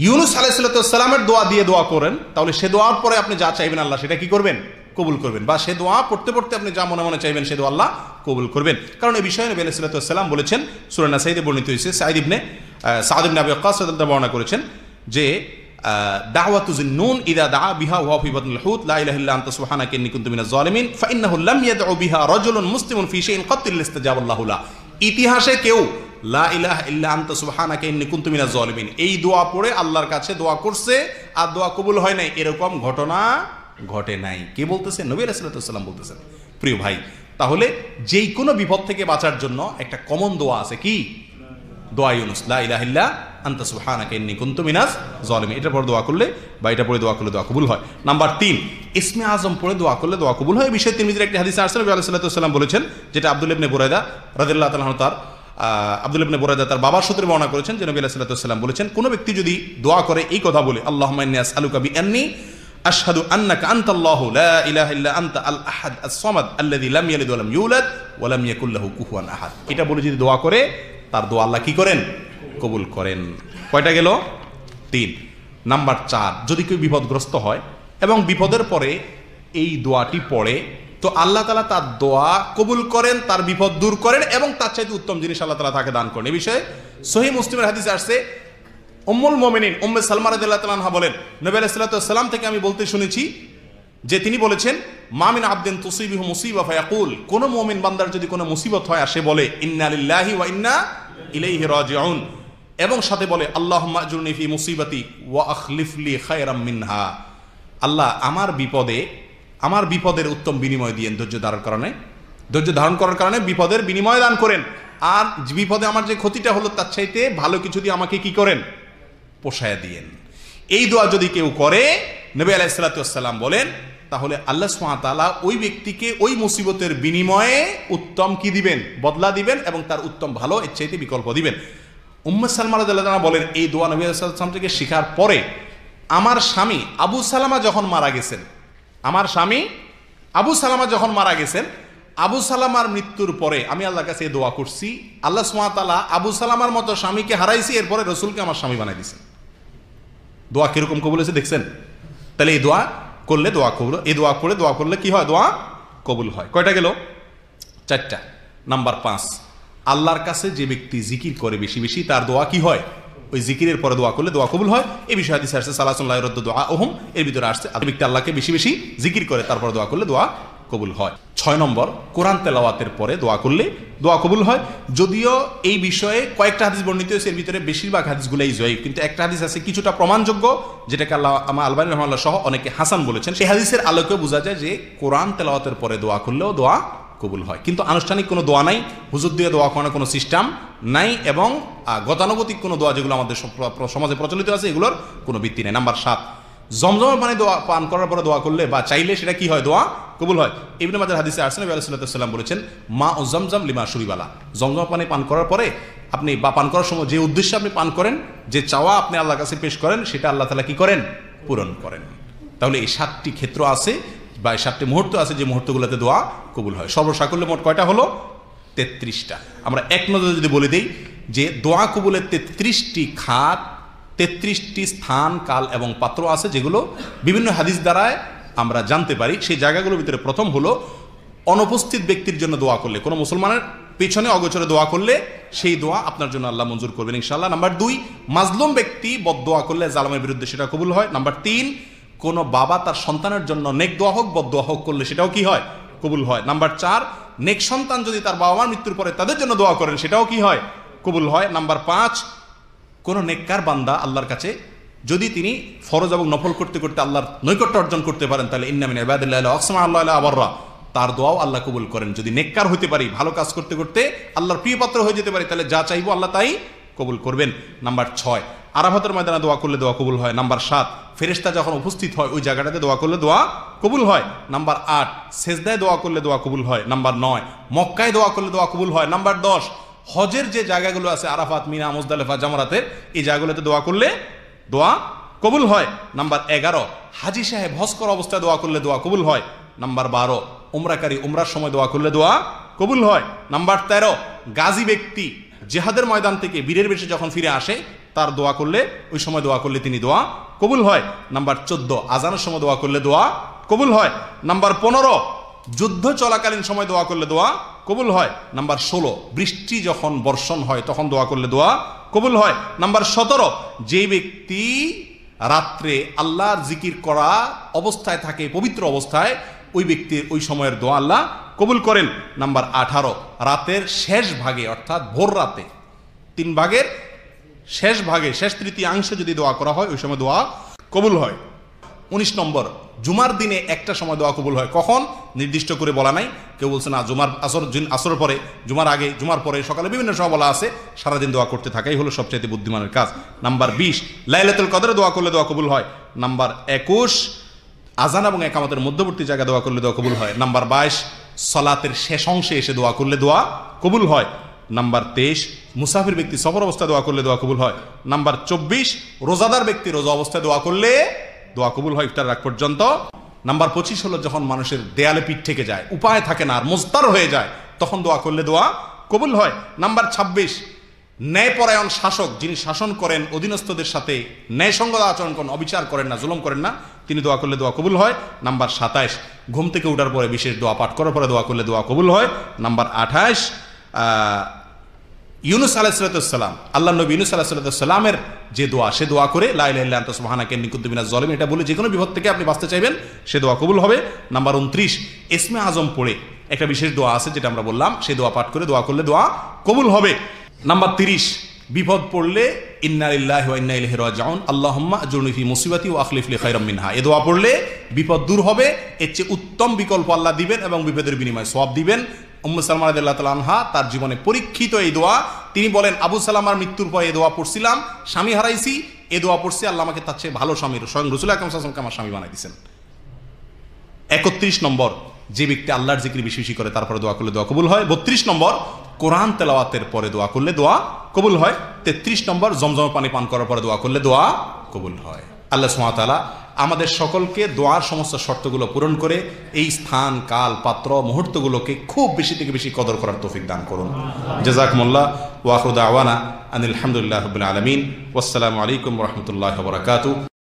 ইউনুস আলাইসালামের দোয়া দিয়ে দোয়া করেন, তাহলে সে দোয়ার পরে আপনি যা চাইবেন আল্লাহ সেটা কি করবেন? কবুল করবেন। বা সে দোয়া পড়তে পড়তে আপনি যা মনে মনে চাইবেন সে দোয়া আল্লাহ কবুল করবেন। কারণ এই বিষয়ে নবী আলাইসালাম বলেছেন সুরানা সাইদে বর্ণিত হয়েছে সাইদ ইবনে সাদ ইবনে আবি বর্ণনা করেছেন যে দাওয়াতু জিন্নুন ইদা দা বিহা ইতিহাসে কেউ লা এই দোয়া পড়ে আল্লাহর কাছে দোয়া করছে আর দোয়া কবুল হয় নাই, এরকম ঘটনা ঘটে নাই। কে বলতেছেন নবী সাল্লাল্লাহু বলতেছেন। প্রিয় ভাই, তাহলে যেই কোনো বিপদ থেকে বাঁচার জন্য একটা কমন দোয়া আছে কি? দোয়া ইউনুস, লা ইলাহিল্লা আন্তা কুনতু মিনাজ এটা পরে দোয়া করলে বা এটা পরে দোয়া করলে দোয়া কবুল হয়। নাম্বার তিন, ইসমে আজম পড়ে দোয়া করলে দোয়া কবুল হয়। এই বিষয়ে তিরমিজির একটি হাদিস আরসাল নবী আলাইহিস সাল্লাম বলেছেন, যেটা আব্দুল ইবনে বুরাইদা রাদিয়াল্লাহু তাআলা তার আব্দুল ইবনে বুরাইদা তার বাবার সূত্রে বর্ণনা করেছেন যে নবী আলাইহিস সাল্লাম বলেছেন, কোন ব্যক্তি যদি দোয়া করে এই কথা বলে, আল্লাহুম্মা ইন্নী আসআলুকা বিআন্নী আশহাদু আন্নাকা আনতাল্লাহু লা ইলাহা ইল্লা আনতা আল আহাদ আস-সামাদ আল্লাযী লাম ইয়ালিদ ওয়া লাম ইউলাদ ওয়া লাম ইয়াকুল লাহু কুফুয়ান আহাদ। এটা বলে যদি দোয়া করে তার দোয়া আল্লাহ কি করেন? কবুল করেন। কয়টা গেল? তিন। নাম্বার চার, যদি কেউ বিপদগ্রস্ত হয় এবং বিপদের পরে এই দোয়াটি পড়ে, তো আল্লাহ তালা তার দোয়া কবুল করেন, তার বিপদ দূর করেন এবং তার চাইতে উত্তম জিনিস আল্লাহ তালা তাকে দান করেন। এই বিষয়ে সহি মুসলিমের হাদিস আসছে, উম্মুল মোমিনিন, উম্মে সালমা রাদিয়াল্লাহু তাআলা আনহা বলেন, নবী ওয়াসসালাম থেকে আমি বলতে শুনেছি যে তিনি বলেছেন মামিন আবদিন তুসিবিহু মুসিবা ফায়াকুল। কোন মুমিন বান্দার যদি কোনো মুসিবত হয়, আর সে বলে, ইন্না লিল্লাহি ওয়া ইন্না ইলাইহি রাজিউন। এবং সাথে বলে, আল্লাহুম্মা আজরুনি ফি মুসিবাতি ওয়া আখলিফ লি খায়রাম মিনহা। আল্লাহ আমার বিপদে, আমার বিপদের উত্তম বিনিময় দিয়েন ধৈর্য ধারণ কারণে ধৈর্য ধারণ করার কারণে বিপদের বিনিময় দান করেন। আর বিপদে আমার যে ক্ষতিটা হলো, তার চাইতে ভালো কিছু দিয়ে আমাকে কি করেন? পোষায় দিয়েন। এই দোয়া যদি কেউ করে, নবী আলাইসালাতাম বলেন তাহলে আল্লাহ সুমাতালা ওই ব্যক্তিকে ওই মুসিবতের বিনিময়ে উত্তম কি দিবেন? বদলা দিবেন এবং তার উত্তম ভালো চাইতে বিকল্প দিবেন। উম্মদ সালমা বলেন, এই দোয়া নবী আলাইসালাম থেকে শেখার পরে আমার স্বামী আবু সালামা যখন মারা গেছেন, আমার স্বামী আবু সালামা যখন মারা গেছেন, আবু সালামার মৃত্যুর পরে আমি আল্লাহর কাছে এই দোয়া করছি, আল্লাহ সুমাতালা আবু সালামার মতো স্বামীকে হারাইছি, এরপরে রসুলকে আমার স্বামী বানাই দিয়েছেন। দোয়া কীরকম কবুল হয়েছে দেখছেন? তাহলে এই দোয়া করলে দোয়া কবুল, এই দোয়া করে দোয়া করলে কি হয়? দোয়া কবুল হয়। কয়টা গেল? চারটা। নাম্বার পাঁচ, আল্লাহর কাছে যে ব্যক্তি জিকির করে বেশি বেশি, তার দোয়া কি হয়? ওই জিকিরের পরে দোয়া করলে দোয়া কবুল হয়। এই বিষয়ে হাদিসে আসছে সালাসুল্লাহ রদ্দ দোয়া ওহম এর ভিতরে আসছে আল্লাহকে বেশি বেশি জিকির করে, তারপর দোয়া করলে দোয়া কবুল হয়। ছয় নম্বর, কোরআন তেলাওয়াতের পরে দোয়া করলে দোয়া কবুল হয়। যদিও এই বিষয়ে কয়েকটা হাদিস বর্ণিত হয়েছে, এর ভিতরে বেশিরভাগ হাদিসগুলাই জয়ীব কিন্তু একটা হাদিস আছে কিছুটা প্রমাণযোগ্য, যেটাকে আল্লাহ, আমা আলবানী রহমাল্লাহ সহ অনেকে হাসান বলেছেন। সেই হাদিসের আলোকে বোঝা যায় যে কোরআন তেলাওয়াতের পরে দোয়া করলেও দোয়া কবুল হয়। কিন্তু আনুষ্ঠানিক কোনো দোয়া নাই, হুজুর দিয়ে দোয়া করানোর কোনো সিস্টেম নাই এবং গতানুগতিক কোনো দোয়া যেগুলো আমাদের সমাজে প্রচলিত আছে, এগুলোর কোনো ভিত্তি নেই। নাম্বার সাত জমজমের পানি দোয়া, পান করার পরে দোয়া করলে বা চাইলে সেটা কি হয়? দোয়া কবুল হয়। ইবনে মাজার হাদিসে আসেন নবী আলাইহিস সাল্লাম বলেছেন, মা ও জমজম লিমা শুরিবালা। জমজম পানি পান করার পরে আপনি বা পান করার সময় যে উদ্দেশ্যে আপনি পান করেন, যে চাওয়া আপনি আল্লাহর কাছে পেশ করেন, সেটা আল্লাহ তালা কি করেন? পূরণ করেন। তাহলে এই সাতটি ক্ষেত্র আছে বা এই সাতটি মুহূর্ত আছে যে মুহূর্তগুলোতে দোয়া কবুল হয়। সর্বসাকল্যে মোট কয়টা হলো? তেত্রিশটা। আমরা এক নজরে যদি বলে দিই যে দোয়া কবুলের তেত্রিশটি খাত তেত্রিশটি স্থান, কাল এবং পাত্র আছে যেগুলো বিভিন্ন হাদিস দ্বারায় আমরা জানতে পারি। সেই জায়গাগুলোর ভিতরে প্রথম হলো অনুপস্থিত ব্যক্তির জন্য দোয়া করলে। কোনো মুসলমানের পেছনে অগোচরে দোয়া করলে সেই দোয়া আপনার জন্য আল্লাহ মঞ্জুর করবেন ইনশাল্লাহ নাম্বার দুই, মাজলুম ব্যক্তি বদ দোয়া করলে জালামের বিরুদ্ধে সেটা কবুল হয়। নাম্বার তিন, কোনো বাবা তার সন্তানের জন্য নেক দোয়া হোক বদ দোয়া হোক করলে সেটাও কি হয়? কবুল হয়। নাম্বার চার, নেক সন্তান যদি তার বাবা মার মৃত্যুর পরে তাদের জন্য দোয়া করেন, সেটাও কি হয়? কবুল হয়। নাম্বার পাঁচ কোনো নেককার বান্দা আল্লাহর কাছে যদি তিনি ফরজ এবং নফল করতে করতে আল্লাহর নৈকট্য অর্জন করতে পারেন, তাহলে ইন্নামিন আকসমা আল্লাহ আবররা। তার দোয়াও আল্লাহ কবুল করেন। যদি নেককার হতে পারি, ভালো কাজ করতে করতে আল্লাহর প্রিয় পাত্র হয়ে যেতে পারি, তাহলে যা চাইব আল্লাহ তাই কবুল করবেন। নাম্বার ছয়, আরাফাতের ময়দানে দোয়া করলে দোয়া কবুল হয়। নাম্বার সাত, ফেরেশতা যখন উপস্থিত হয়, ওই জায়গাটাতে দোয়া করলে দোয়া কবুল হয়। নাম্বার আট, সেজদায় দোয়া করলে দোয়া কবুল হয়। নাম্বার নয়, মক্কায় দোয়া করলে দোয়া কবুল হয়। নাম্বার দশ হজের যে জায়গাগুলো আছে, আরাফাত, মিনা, মুজদালেফা জামারাতের এই জায়গাগুলোতে দোয়া করলে দোয়া কবুল হয়। নাম্বার এগারো, হাজি সাহেব হজ করা অবস্থায় দোয়া করলে দোয়া কবুল হয়। নাম্বার বারো, উমরাকারী উমরার সময় দোয়া করলে দোয়া কবুল হয়। নাম্বার তেরো, গাজী ব্যক্তি জেহাদের ময়দান থেকে বীরের বেশে যখন ফিরে আসে, তার দোয়া করলে, ওই সময় দোয়া করলে তিনি দোয়া কবুল হয়। নাম্বার চোদ্দ, আজানের সময় দোয়া করলে দোয়া কবুল হয়। নাম্বার পনেরো, যুদ্ধ চলাকালীন সময় দোয়া করলে দোয়া কবুল হয়। নাম্বার ষোলো, বৃষ্টি যখন বর্ষণ হয়, তখন দোয়া করলে দোয়া কবুল হয়। নাম্বার সতেরো যে ব্যক্তি রাত্রে আল্লাহর জিকির করা অবস্থায় থাকে, পবিত্র অবস্থায়, ওই ব্যক্তির ওই সময়ের দোয়া আল্লাহ কবুল করেন। নাম্বার আঠারো, রাতের শেষ ভাগে, অর্থাৎ ভোর রাতে, তিন ভাগের শেষ ভাগে, শেষ তৃতীয়াংশে যদি দোয়া করা হয়, ওই সময় দোয়া কবুল হয়। উনিশ নম্বর, জুমার দিনে একটা সময় দোয়া কবুল হয়। কখন? নির্দিষ্ট করে বলা নাই। কেউ বলছে, না, জুমার আসর আসরের পরে, জুমার আগে, জুমার পরে, সকালে বিভিন্ন সময় বলা আছে। সারাদিন দোয়া করতে থাকাই হলো সবচাইতে বুদ্ধিমানের কাজ। নাম্বার বিশ, লাইলাতুল কদরে দোয়া করলে দোয়া কবুল হয়। নাম্বার একুশ, আজান এবং একামতের মধ্যবর্তী জায়গায় দোয়া করলে দোয়া কবুল হয়। নাম্বার বাইশ, সলাতের শেষ অংশে এসে দোয়া করলে দোয়া কবুল হয়। নাম্বার তেইশ, মুসাফির ব্যক্তি সফর অবস্থায় দোয়া করলে দোয়া কবুল হয়। নাম্বার চব্বিশ, রোজাদার ব্যক্তি রোজা অবস্থায় দোয়া করলে দোয়া কবুল হয় ইফতার রাখ পর্যন্ত। নাম্বার পঁচিশ হলো যখন মানুষের দেয়ালে পিঠ থেকে যায়, উপায় থাকে না আর মোস্তার হয়ে যায়, তখন দোয়া করলে দোয়া কবুল হয়। নাম্বার ছাব্বিশ, ন্যায়পরায়ণ শাসক যিনি শাসন করেন, অধীনস্থদের সাথে ন্যায়সঙ্গত আচরণ করেন, অবিচার করেন না, জুলুম করেন না, তিনি দোয়া করলে দোয়া কবুল হয়। নাম্বার সাতাইশ, ঘুম থেকে ওঠার পরে বিশেষ দোয়া পাঠ করার পরে দোয়া করলে দোয়া কবুল হয়। নাম্বার আঠাইশ ইউনুস আলাহিসাল্লাম আল্লাহ নবী ইউনুস আলাহিসাল্লামের যে দোয়া, সে দোয়া করে লাইলাহ সুবাহানাকে নিকুদ্দিনা জলিম এটা বলে যে কোনো বিপদ থেকে আপনি বাঁচতে চাইবেন, সে দোয়া কবুল হবে। নাম্বার উনত্রিশ এসমে আজম পড়ে একটা বিশেষ দোয়া আছে, যেটা আমরা বললাম, সে দোয়া পাঠ করে দোয়া করলে দোয়া কবুল হবে। নাম্বার তিরিশ, বিপদ পড়লে ইন্না ইল্লাহি ওয়া ইন্না ইলাইহি রাজিউন, আল্লাহুম্মা আজরনি ফি মুসিবাতি ওয়া আখলিফ লি মিনহা। এ দোয়া পড়লে বিপদ দূর হবে, এর চেয়ে উত্তম বিকল্প আল্লাহ দিবেন এবং বিপদের বিনিময়ে সব দিবেন। উম্মু সালমা আনহা তার জীবনে পরীক্ষিত এই দোয়া। তিনি বলেন, আবু সালামার মৃত্যুর পর এই দোয়া পড়ছিলাম, স্বামী হারাইছি, এ দোয়া পড়ছি, আল্লাহ আমাকে তার চেয়ে ভালো স্বামীর স্বয়ং রসুল আকরম সাল্লামকে আমার স্বামী বানাই দিয়েছেন। একত্রিশ নম্বর, যে ব্যক্তি আল্লাহর জিকির বেশি বেশি করে, তারপরে দোয়া করলে দোয়া কবুল হয়। বত্রিশ নম্বর, কোরআন তেলাওয়াতের পরে দোয়া করলে দোয়া কবুল হয়। তেত্রিশ নম্বর, জমজম পানি পান করার পরে দোয়া করলে দোয়া কবুল হয়। আল্লাহ সুমাতালা আমাদের সকলকে দোয়ার সমস্ত শর্তগুলো পূরণ করে এই স্থান, কাল, পাত্র, মুহূর্তগুলোকে খুব বেশি থেকে বেশি কদর করার তৌফিক দান করুন। জেজাক মোল্লা ওয়াহুদা আওয়ানা আনিল আলহামদুলিল্লাহ রবিল আলমিন। ওসালামু আলাইকুম রহমতুল্লাহ বরাকাতু